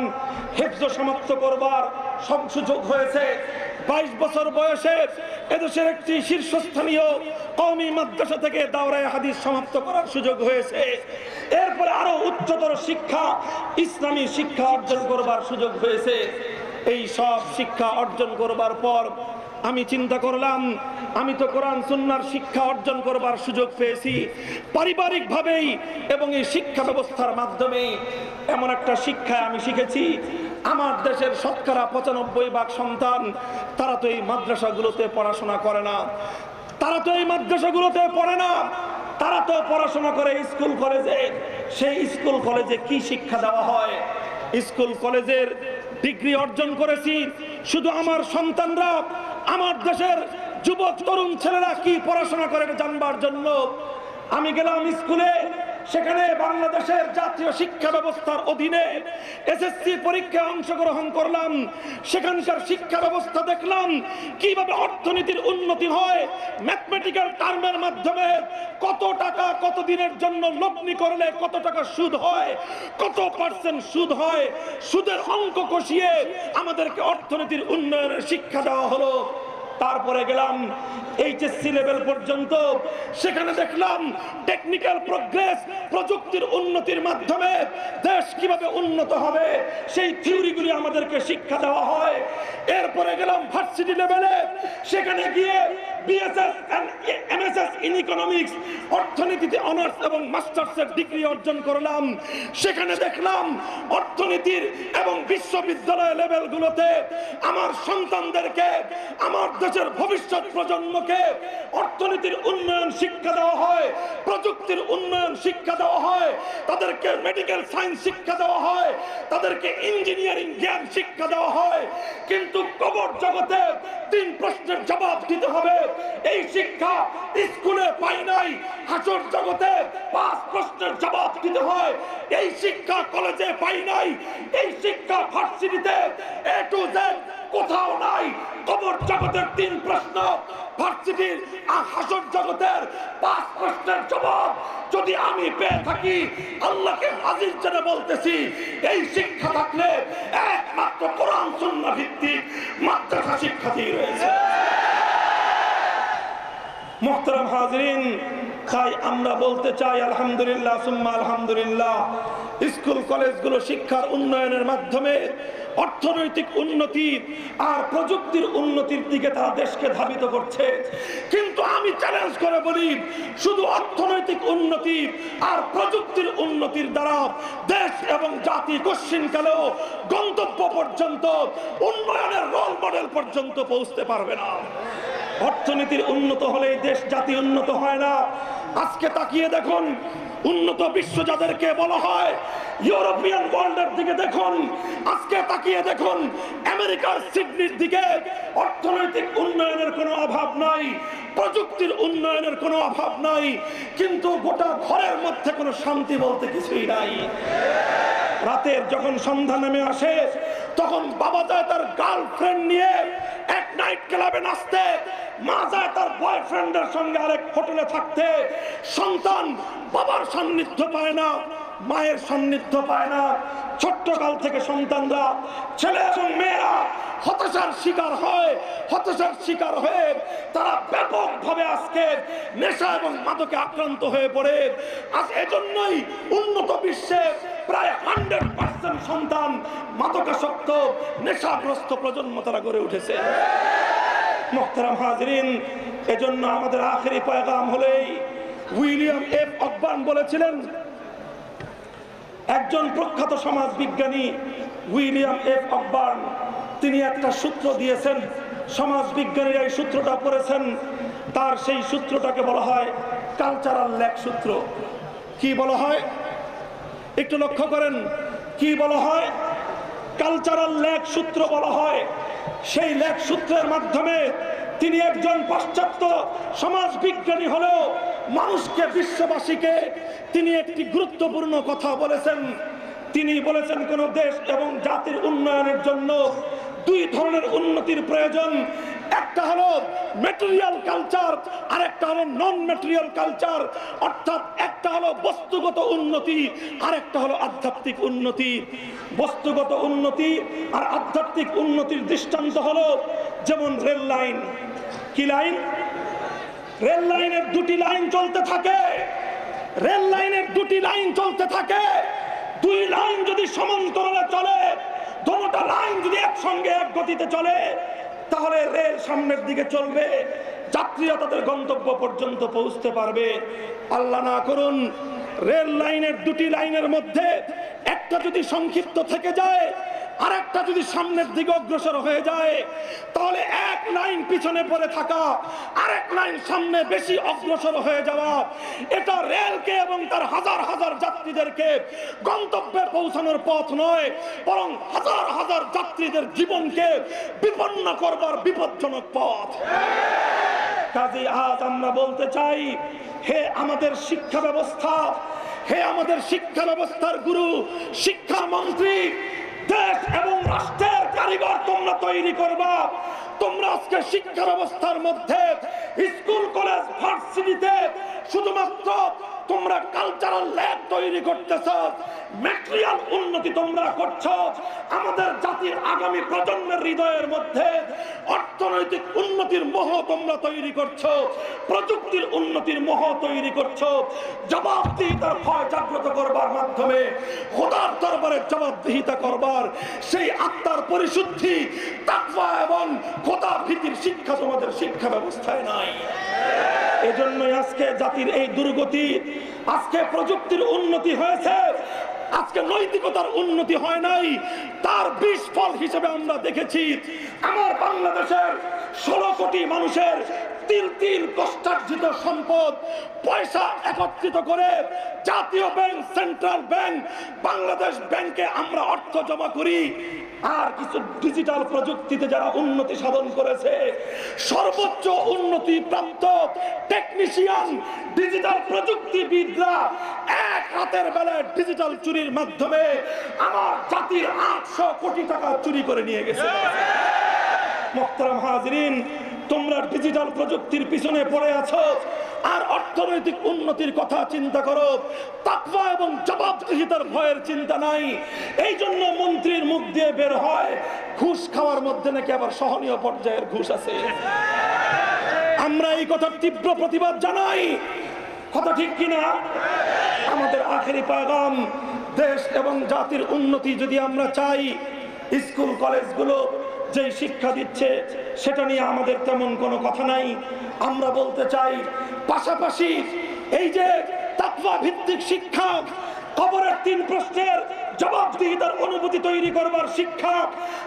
হেফজ সমাপ্ত করবার সব সুযোগ হয়েছে। বাইশ বছর বয়সে এদেশের একটি শীর্ষস্থানীয় কওমি মাদ্রাসা থেকে দাওরায় হাদিস সমাপ্ত করার সুযোগ হয়েছে। এরপরে আরও উচ্চতর শিক্ষা, ইসলামী শিক্ষা অর্জন করবার সুযোগ হয়েছে। এই সব শিক্ষা অর্জন করবার পর আমি চিন্তা করলাম, আমি তো কোরআন, সুন্নার শিক্ষা অর্জন করবার সুযোগ পেয়েছি। পারিবারিক ভাবেই এবং এই শিক্ষা ব্যবস্থার মাধ্যমে এমন একটা শিক্ষা আমি শিখেছি, আমার দেশের শতকরা পঁচানব্বই ভাগ সন্তান, তারা তো এই মাদ্রাসাগুলোতে পড়াশোনা করে না। তারা তো এই মাদ্রাসাগুলোতে পড়ে না। তারা তো পড়াশোনা করে স্কুল কলেজে। সেই স্কুল কলেজে কি শিক্ষা দেওয়া হয়? স্কুল কলেজের ডিগ্রি অর্জন করেছি। শুধু আমার সন্তানরা, আমার দেশের যুবক, তরুণ ছেলেরা কি পড়াশোনা করে জানবার জন্য? আমি গেলাম স্কুলে সেখানে বাংলাদেশের জাতীয় শিক্ষা ব্যবস্থার অধীনে এসএসসি পরীক্ষায় অংশগ্রহণ করলাম। সেখানকার শিক্ষা ব্যবস্থা দেখলাম কীভাবে অর্থনীতির উন্নতি হয় ম্যাথমেটিক্যাল টার্মের মাধ্যমে কত টাকা কত দিনের জন্য লগ্নি করলে কত টাকা সুদ হয়, কত পার্সেন্ট সুদ হয়, সুদের অঙ্ক কষিয়ে আমাদেরকে অর্থনীতির উন্নয়নের শিক্ষা দেওয়া হলো। তারপরে গেলাম এইচএসসি লেভেল পর্যন্ত। সেখানে দেখলাম টেকনিক্যাল প্রোগ্রেস প্রযুক্তির উন্নতির মাধ্যমে দেশ কীভাবে উন্নত হবে, সেই থিওরিগুলি আমাদেরকে শিক্ষা দেওয়া হয়। এরপরে গেলাম ভার্সিটি লেভেলে সেখানে গিয়ে বিএসএস এমএসএস ইন ইকোনমিক্স অর্থনীতিতে অনার্স এবং মাস্টার্সের ডিগ্রি অর্জন করলাম। সেখানে দেখলাম অর্থনীতির এবং বিশ্ববিদ্যালয় লেভেলগুলোতে আমার সন্তানদেরকে, আমার দেশের ভবিষ্যৎ প্রজন্মকে অর্থনীতির উন্নয়ন শিক্ষা দেওয়া হয়, প্রযুক্তির উন্নয়ন শিক্ষা দেওয়া হয়, তাদেরকে মেডিকেল সায়েন্স শিক্ষা দেওয়া হয়, তাদেরকে ইঞ্জিনিয়ারিং জ্ঞান শিক্ষা দেওয়া হয়। কিন্তু কবর জগতে তিন প্রশ্নের জবাব দিতে হবে। এই শিক্ষা স্কুলে পাই নাই। হাসর জগতে পাঁচ প্রশ্নের জবাব দিতে হয়। এই শিক্ষা কলেজে পাই নাই। এই শিক্ষা ভার্সিটিতে এ টু জেড কোথাও নাই। কবর জগতের তিন প্রশ্ন। ভার্সিটির আর হাসর জগতের পাঁচ প্রশ্নের জবাব যদি আমি পেয়ে থাকি, আল্লাহকে হাজির জেনে বলতেছি, এই শিক্ষা থাকলে একমাত্র কোরআন সুন্নাহ ভিত্তিক মাদ্রাসা শিক্ষাতেই রয়েছে। মোহতারাম হাজরিন তাই আমরা বলতে চাই আলহামদুলিল্লাহ সুম্মা আলহামদুলিল্লাহ। স্কুল, কলেজগুলো শিক্ষার উন্নয়নের মাধ্যমে অর্থনৈতিক উন্নতি আর প্রযুক্তির উন্নতির দিকে তারা দেশকে ধাবিত করছে। কিন্তু আমি চ্যালেঞ্জ করে বলি, শুধু অর্থনৈতিক উন্নতি আর প্রযুক্তির উন্নতির দ্বারা দেশ এবং জাতি কশ্চিনকালেও গন্তব্য পর্যন্ত, উন্নয়নের রোল মডেল পর্যন্ত পৌঁছতে পারবে না। অর্থনীতির উন্নত হলে দেশ জাতি উন্নত হয় না। আজকে তাকিয়ে দেখুন উন্নত বিশ্ব যাদেরকে বলা হয়, ইউরোপিয়ান ওয়ার্ল্ডের দিকে দেখুন, আজকে তাকিয়ে দেখুন, আমেরিকার সিডনির দিকে অর্থনৈতিক উন্নয়নের কোনো অভাব নাই, প্রযুক্তির উন্নয়নের কোনো অভাব নাই, কিন্তু গোটা ঘরের মধ্যে কোনো শান্তি বলতে কিছুই নাই। রাতের যখন সন্ধ্যা নেমে আসে, তখন বাবা যায় তার গার্লফ্রেন্ড নিয়ে এক নাইট ক্লাবে নাচতে, মা যায় তার বয়ফ্রেন্ডের সঙ্গে আরেক হোটেলে থাকতে, সন্তান বাবার সান্নিধ্য পায় না, মায়ের সান্নিধ্য পায় না। ছোট্টকাল থেকে সন্তানরা ছেলে এবং মেয়েরা হতাশার শিকার হয়, হতাশার শিকার হয়ে তারা ব্যাপকভাবে আজকে নেশা এবং মাদকে আক্রান্ত হয়ে পড়ে। আজ এজন্যই উন্নত বিশ্বে প্রায় হান্ড্রেড পার্সেন্ট সন্তান মাদকাসক্ত, নেশাগ্রস্ত প্রজন্ম তারা গড়ে উঠেছে। মোহতারাম হাজরিন, এজন্য আমাদের আখেরি পয়গাম হলেই উইলিয়াম এফ অকবান বলেছিলেন, একজন প্রখ্যাত সমাজ বিজ্ঞানী উইলিয়াম এফ অকবান তিনি একটা সূত্র দিয়েছেন। সমাজ বিজ্ঞানীরা এই সূত্রটা পড়েছেন। তার সেই সূত্রটাকে বলা হয় কালচারাল ল্যাক সূত্র। কি বলা হয়? একটু লক্ষ্য করেন। কি বলা হয়? কালচারাল ল্যাক সূত্র বলা হয়। সেই ল্যাক সূত্রের মাধ্যমে তিনি একজন পাশ্চাত্য সমাজ বিজ্ঞানী হলেও মানুষকে, বিশ্ববাসীকে তিনি একটি গুরুত্বপূর্ণ কথা বলেছেন। তিনি বলেছেন, কোন দেশ এবং জাতির উন্নয়নের জন্য দুই ধরনের উন্নতির প্রয়োজন। একটা হলো মেটেরিয়াল কালচার আর একটা হলো নন মেটেরিয়াল কালচার অর্থাৎ একটা হলো বস্তুগত উন্নতি আর একটা হলো আধ্যাত্মিক উন্নতি। বস্তুগত উন্নতি আর আধ্যাত্মিক উন্নতির দৃষ্টান্ত হলো যেমন রেল লাইন। কি লাইন? রেল লাইনের দুটি লাইন চলতে থাকে। রেল লাইনের দুটি লাইন চলতে থাকে। দুই লাইন যদি সমান্তরালে চলে দোনোটা লাইন যদি একসঙ্গে এক গতিতে চলে, তাহলে রেল সামনের দিকে চলবে। যাত্রীরা তাদের গন্তব্য পর্যন্ত পৌঁছতে পারবে। আল্লাহ না করুন, রেল লাইনের দুটি লাইনের মধ্যে একটা যদি সংক্ষিপ্ত থেকে যায় আর একটা যদি সামনের দিকে অগ্রসর হয়ে যায়, তাহলে এক লাইন পিছনে পড়ে থাকা, আরেক লাইন সামনে বেশি অগ্রসর হয়ে যাওয়া, এটা রেলকে এবং তার হাজার হাজার যাত্রীদেরকে গন্তব্যে পৌঁছানোর পথ নয়, বরং হাজার হাজার যাত্রীদের জীবনকে বিপন্ন করবার বিপজ্জনক পথ। কাজে আজ আমরা বলতে চাই, হে আমাদের শিক্ষা ব্যবস্থা, হে আমাদের শিক্ষা ব্যবস্থার গুরু শিক্ষা মন্ত্রী দেশ এবং রাষ্ট্রের কারিগর তোমরা তৈরি করবা। তোমরা আজকে শিক্ষা ব্যবস্থার মধ্যে স্কুল, কলেজ, ভার্সিটিতে শুধুমাত্র তোমরা কালচারাল ল্যাব তৈরি করতেছ ম্যাটেরিয়াল উন্নতি তোমরা করছ, আমাদের জাতির আগামী প্রজন্মের হৃদয়ের মধ্যে অর্থনৈতিক উন্নতির মোহ তোমরা তৈরি করছ, প্রযুক্তির উন্নতির মোহ তৈরি করছ, জবাবদিহিতার ভয় জাগ্রত করবার মাধ্যমে, খোদার দরবারে জবাবদিহিতা করবার সেই আত্মার পরিশুদ্ধি, তাকওয়া এবং খোদা ভীতির শিক্ষা তোমাদের শিক্ষা ব্যবস্থায় নাই। এজন্যই আজকে জাতির এই দুর্গতি, আজকে প্রযুক্তির উন্নতি হয়েছে, আজকে নৈতিকতার উন্নতি হয় নাই, তার বিষ হিসেবে আমরা দেখেছি। আমার বাংলাদেশের ষোলো কোটি মানুষের তিল তিল কষ্টার্জিত সম্পদ পয়সা একত্রিত করে জাতীয় ব্যাংক, সেন্ট্রাল ব্যাংক, বাংলাদেশ ব্যাংকে আমরা অর্থ জমা করি। আর কিছু ডিজিটাল প্রযুক্তিতে যারা উন্নতি সাধন করেছে, সর্বোচ্চ উন্নতি প্রাপ্ত টেকনিশিয়ান, ডিজিটাল প্রযুক্তিবিদরা এক রাতের বেলায় ডিজিটাল চুরির মাধ্যমে আমার জাতির আটশো কোটি টাকা চুরি করে নিয়ে গেছে। মোহতারাম হাজরিন তোমরা ডিজিটাল প্রযুক্তির পিছনে পড়ে আছো। আর অর্থনৈতিক উন্নতির কথা চিন্তা করো। তাকওয়া এবং জবাবদিহিতার ভয়ের চিন্তা নাই। এই জন্য মন্ত্রীর মুখ দিয়ে বের হয়, ঘুষ খাওয়ার মধ্যে নাকি আবার সহনীয় পর্যায়ের ঘুষ আছে। আমরা এই কথার তীব্র প্রতিবাদ জানাই। কথা ঠিক কিনা? আমাদের আখেরি পাগাম দেশ এবং জাতির উন্নতি যদি আমরা চাই, স্কুল, কলেজগুলো যে শিক্ষা দিচ্ছে, সেটা নিয়ে আমাদের তেমন কোনো কথা নাই। আমরা বলতে চাই, পাশাপাশি এই যে তাকওয়া ভিত্তিক শিক্ষা, কবরের তিন প্রশ্নের জবাবদিহিতার অনুভূতি তৈরি করবার শিক্ষা,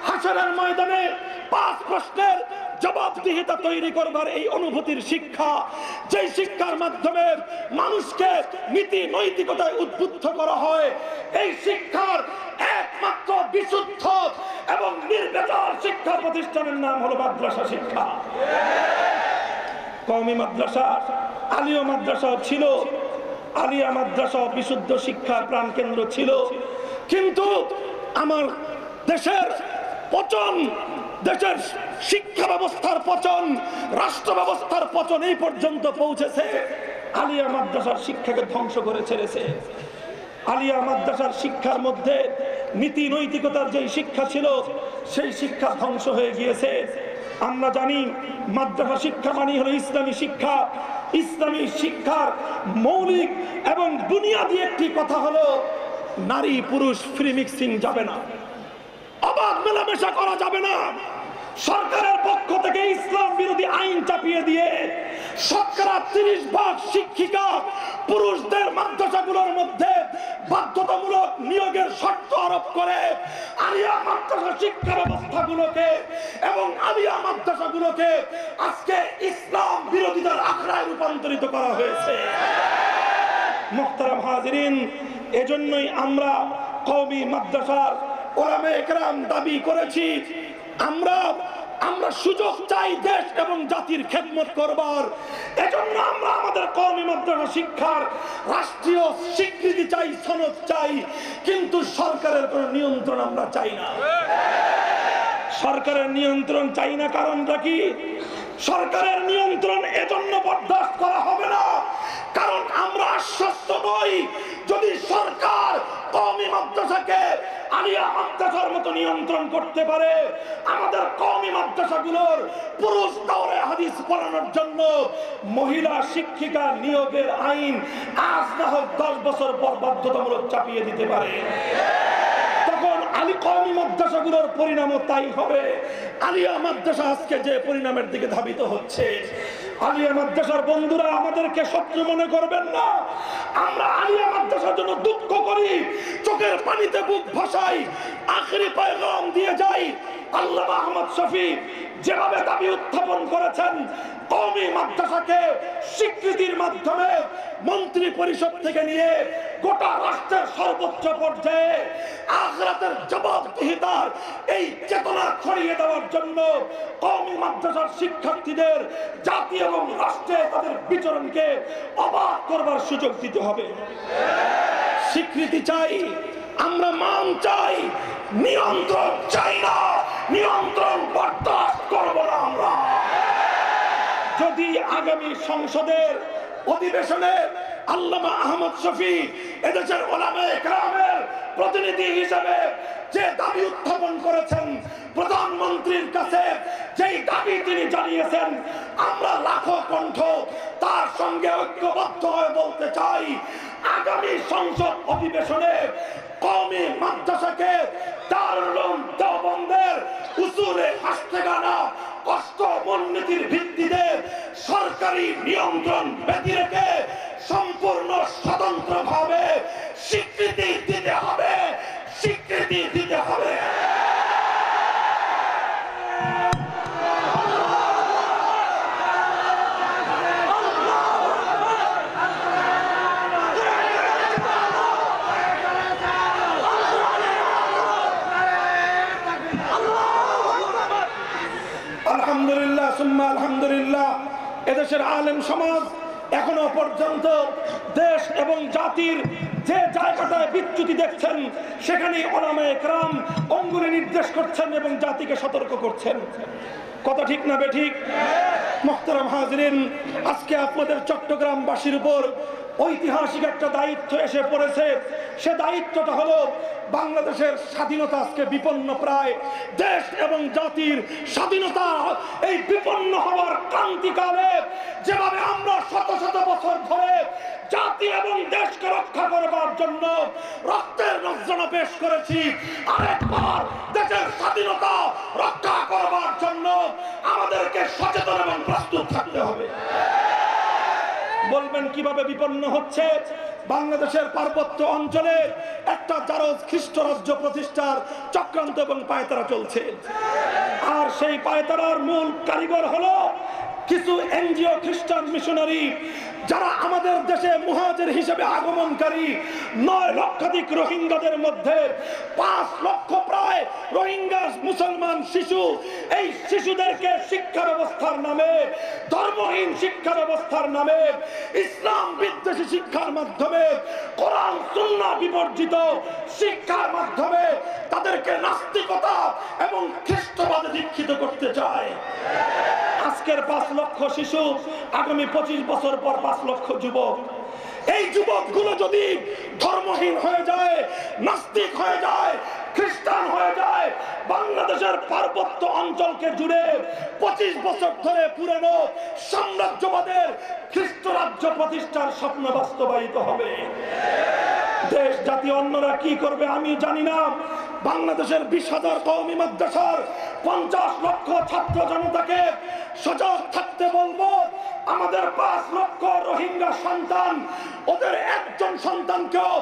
হাসানের ময়দানে পাঁচ প্রশ্নের জবাবদিহিতা তৈরি করবার এই অনুভূতির শিক্ষা, যেই শিক্ষার মাধ্যমে মানুষকে নীতি নৈতিকতায় উদ্বুদ্ধ করা হয়, এই শিক্ষার একমাত্র বিশুদ্ধ এবং নির্বেচার শিক্ষা প্রতিষ্ঠানের নাম হলো মাদ্রাসা শিক্ষা। কওমি মাদ্রাসা আলিয়া মাদ্রাসাও ছিল, আলিয়া মাদ্রাসা বিশুদ্ধ শিক্ষার প্রাণকেন্দ্র ছিল। কিন্তু আমার দেশের পচন দেশের শিক্ষা ব্যবস্থার পচন, রাষ্ট্র ব্যবস্থার পচন এই পর্যন্ত পৌঁছেছে। আলিয়া মাদ্রাসার শিক্ষাকে ধ্বংস করে ছেড়েছে। আলিয়া মাদ্রাসার শিক্ষার মধ্যে নীতি নৈতিকতার যে শিক্ষা ছিল, সেই শিক্ষা ধ্বংস হয়ে গিয়েছে। আমরা জানি মাদ্রাসা শিক্ষা মানে হলো ইসলামী শিক্ষা। ইসলামী শিক্ষার মৌলিক এবং বুনিয়াদী একটি কথা হলো, নারী পুরুষ ফ্রি মিক্সিং যাবে না। অবাধ মেলামেশা করা যাবে না। সরকারের পক্ষ থেকে ইসলাম বিরোধী আইন চাপিয়ে দিয়ে শতকরা তিরিশ ভাগ শিক্ষিকা পুরুষদের মাদ্রাসাগুলোর মধ্যে বাধ্যতামূলক নিয়োগের শর্ত আরোপ করে আলিয়া মাদ্রাসা শিক্ষা ব্যবস্থাগুলোকে এবং আলিয়া মাদ্রাসাগুলোকে আজকে ইসলাম বিরোধীদের আখড়ায় রূপান্তরিত করা হয়েছে। মোহতারাম হাজিরিন, এজন্যই আমরা কওমি মাদ্রাসার ওলামে একরাম দাবি করেছি, আমরা আমরা সুযোগ চাই দেশ এবং জাতির খেদমত করবার। এজন্য আমরা আমাদের কওমি মাদ্রাসা শিক্ষার রাষ্ট্রীয় স্বীকৃতি চাই, সনদ চাই, কিন্তু সরকারের কোনো নিয়ন্ত্রণ আমরা চাই না। সরকারের নিয়ন্ত্রণ চাই না কারণটা কি? সরকারের নিয়ন্ত্রণ এজন্য বরদাস্ত করা আমরা আশ্বস্ত নই। যদি সরকার কমি মাদ্রাসাকে আলিয়া মাদ্রাসার মতো নিয়ন্ত্রণ করতে পারে, আমাদের কমি মাদ্রাসাগুলোর পুরুষ দৌড়ে হাদিস পড়ানোর জন্য মহিলা শিক্ষিকা নিয়োগের আইন আজ না হোক দশ বছর পর বাধ্যতামূলক চাপিয়ে দিতে পারে। তখন পরিণামও তাই হবে। আলিয়া মাদ্রাসা আজকে যে পরিণামের দিকে ধাবিত হচ্ছে আলিয়া মাদ্রাসার বন্ধুরা আমাদেরকে শত্রু মনে করবেন না। আমরা আলিয়া মাদ্রাসার জন্য দুঃখ করি, চোখের পানিতে বুক ভাসাই, আখরি পায়গাম দিয়ে যাই। আল্লাহ আহমদ শফি যেভাবে দাবি উত্থাপন করেছেন কওমি মাদ্রাসাকে স্বীকৃতির মাধ্যমে মন্ত্রী পরিষদ থেকে নিয়ে গোটা রাষ্ট্রের সর্বোচ্চ পর্যায়ে আখরাতের জবাবদিহিতার এই চেতনা ছড়িয়ে দেওয়ার জন্য কওমি মাদ্রাসার শিক্ষার্থীদের, জাতি এবং রাষ্ট্রে তাদের বিচরণকে অবাক করবার সুযোগ দিতে হবে। স্বীকৃতি চাই, আমরা মান চাই, নিয়ন্ত্রণ চাই না, নিয়ন্ত্রণ বরদাস্ত করব না আমরা। যদি আগামী সংসদের অধিবেশনে আল্লামা আহমদ শফি এদেশের ওলামে একরামের প্রতিনিধি হিসেবে যে দাবি উত্থাপন করেছেন, প্রধানমন্ত্রীর কাছে যেই দাবি তিনি জানিয়েছেন, আমরা লাখো কণ্ঠ তার সঙ্গে ঐক্যবদ্ধ হয়ে বলতে চাই, আগামী সংসদ অধিবেশনে কমে মাদ্রাসাকে দারুল দেওবন্দের উসুলে আসতে গানা কষ্ট মূলনীতির ভিত্তিতে সরকারি নিয়ন্ত্রণ ব্যতি রেখে সম্পূর্ণ স্বতন্ত্র ভাবে স্বীকৃতি দিতে হবে। স্বীকৃতি দিতে হবে। আলহামদুলিল্লাহ সুম্মা আলহামদুলিল্লাহ। এদেশের আলেম সমাজ এখনও পর্যন্ত দেশ এবং জাতির যে জায়গাটায় বিচ্যুতি দেখছেন সেখানে ওলামে একরাম অঙ্গুলি নির্দেশ করছেন এবং জাতিকে সতর্ক করছেন। কথা ঠিক না বেঠিক মোহতারাম হাজরিন আজকে আপনাদের চট্টগ্রামবাসীর উপর ঐতিহাসিক একটা দায়িত্ব এসে পড়েছে। সে দায়িত্বটা হলো বাংলাদেশের স্বাধীনতা আজকে বিপন্ন প্রায়। দেশ এবং জাতির স্বাধীনতা এই বিপন্ন হওয়ার ক্রান্তিকালে যেভাবে আমরা শত শত বছর ধরে জাতি এবং দেশকে রক্ষা করবার জন্য রক্তের নজনা পেশ করেছি, আরেকবার দেশের স্বাধীনতা রক্ষা করবার জন্য আমাদেরকে সচেতন এবং প্রস্তুত থাকতে হবে। বলবেন কীভাবে বিপন্ন হচ্ছে? বাংলাদেশের পার্বত্য অঞ্চলে একটা জারজ খ্রিস্ট রাজ্য প্রতিষ্ঠার চক্রান্ত এবং পায়তারা চলছে। আর সেই পায়তারার মূল কারিগর হলো কিছু এনজিও খ্রিস্টান মিশনারি যারা আমাদের দেশে মুহাজের হিসেবে আগমনকারী নয় লক্ষাধিক রোহিঙ্গাদের মধ্যে পাঁচ লক্ষ প্রায় রোহিঙ্গা মুসলমান শিশু, এই শিশুদেরকে শিক্ষা ব্যবস্থার নামে, ধর্মহীন শিক্ষা ব্যবস্থার নামে, ইসলাম বিদ্বেষী শিক্ষার মাধ্যমে, কোরআন, সুন্না বিবর্জিত শিক্ষার মাধ্যমে তাদেরকে নাস্তিকতা এবং খ্রিস্টবাদে দীক্ষিত করতে চায়। আজকের পাঁচ লক্ষ শিশু আগামী পঁচিশ বছর পর পাঁচ লক্ষ যুবক। এই যুবকগুলো যদি ধর্মহীন হয়ে যায়, নাস্তিক হয়ে যায় খ্রিস্টান হয়ে যায়। বাংলাদেশের পার্বত্য অঞ্চলকে জুড়ে পঁচিশ বছর ধরে পুরানো সাম্রাজ্যবাদের খ্রিস্ট রাজ্য প্রতিষ্ঠার স্বপ্ন বাস্তবায়িত হবে। দেশ জাতি অন্যরা কি করবে আমি জানি না। বাংলাদেশের বিশ হাজার কৌমি মাদ্রাসার পঞ্চাশ লক্ষ ছাত্র জনতাকে সজাগ থাকতে বলব। আমাদের পাঁচ লক্ষ রোহিঙ্গা সন্তান, ওদের একজন সন্তানকেও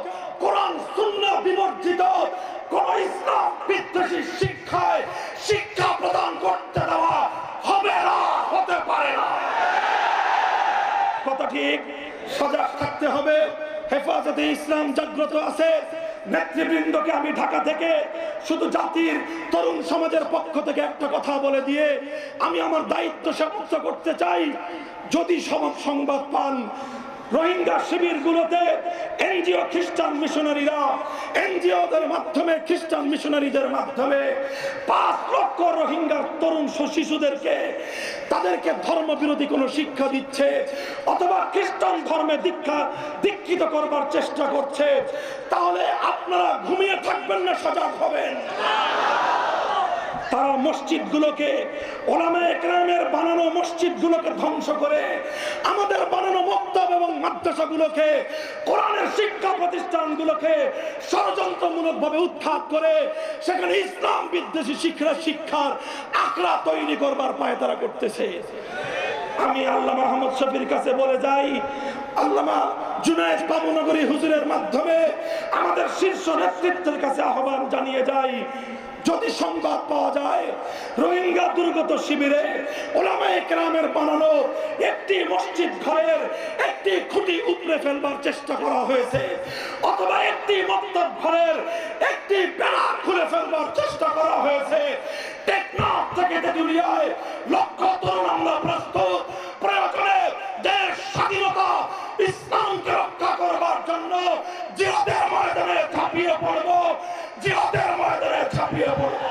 কোরআন শূন্য বিবর্জিত কোন ইসলাম বিদ্বেষী শিক্ষায় শিক্ষা প্রদান করতে দেওয়া হবে না, হতে পারে না। কথা ঠিক, সজাগ থাকতে হবে, হেফাজতে ইসলাম জাগ্রত আছে, নেতৃবৃন্দকে আমি ঢাকা থেকে শুধু জাতির তরুণ সমাজের পক্ষ থেকে একটা কথা বলে দিয়ে আমি আমার দায়িত্ব সমাপ্ত করতে চাই, যদি সংবাদ পান রোহিঙ্গা শিবিরগুলোতে এনজিও খ্রিস্টান মিশনারিরা, এনজিওদের মাধ্যমে, খ্রিস্টান মিশনারিদের মাধ্যমে পাঁচ লক্ষ রোহিঙ্গা তরুণ শিশুদেরকে, তাদেরকে ধর্মবিরোধী কোনো শিক্ষা দিচ্ছে অথবা খ্রিস্টান ধর্মে দীক্ষা, দীক্ষিত করবার চেষ্টা করছে। তাহলে আপনারা ঘুমিয়ে থাকবেন না, সজাগ হবেন। তারা মসজিদগুলোকে ওলামা একরামের বানানো মসজিদগুলোকে ধ্বংস করে আমাদের বানানো মক্তব এবং মাদ্রাসাগুলোকে, কোরআনের শিক্ষা প্রতিষ্ঠানগুলোকে ষড়যন্ত্রমূলক ভাবে উৎখাত করে সেখানে ইসলাম বিদ্বেষী শিক্ষা শিক্ষার আখড়া তৈরি করবার পায় তারা করতেছে। আমি আল্লাহ মাহমুদ শফির কাছে বলে যাই, আল্লামা জুনায়দ বাবুনগরী হুজুরের মাধ্যমে আমাদের শীর্ষ নেতৃত্বের কাছে আহ্বান জানিয়ে যাই যদি সংবাদ পাওয়া যায়, রোহিঙ্গা দুর্গত শিবিরে ওলামায় গ্রামের বানানো একটি মসজিদ ঘরের একটি খুঁটি উপড়ে ফেলবার চেষ্টা করা হয়েছে, অথবা একটি মক্তব ঘরের একটি বেড়া খুলে ফেলবার চেষ্টা করা হয়েছে। টেকনাফ থেকে তেঁতুলিয়ায় লক্ষ তরুণ আমরা প্রস্তুত। প্রয়োজনে রক্ষা করবার জন্য জিহাদের ময়দানে ঝাঁপিয়ে পড়ব। জিহাদের ময়দানে ঝাঁপিয়ে পড়ব।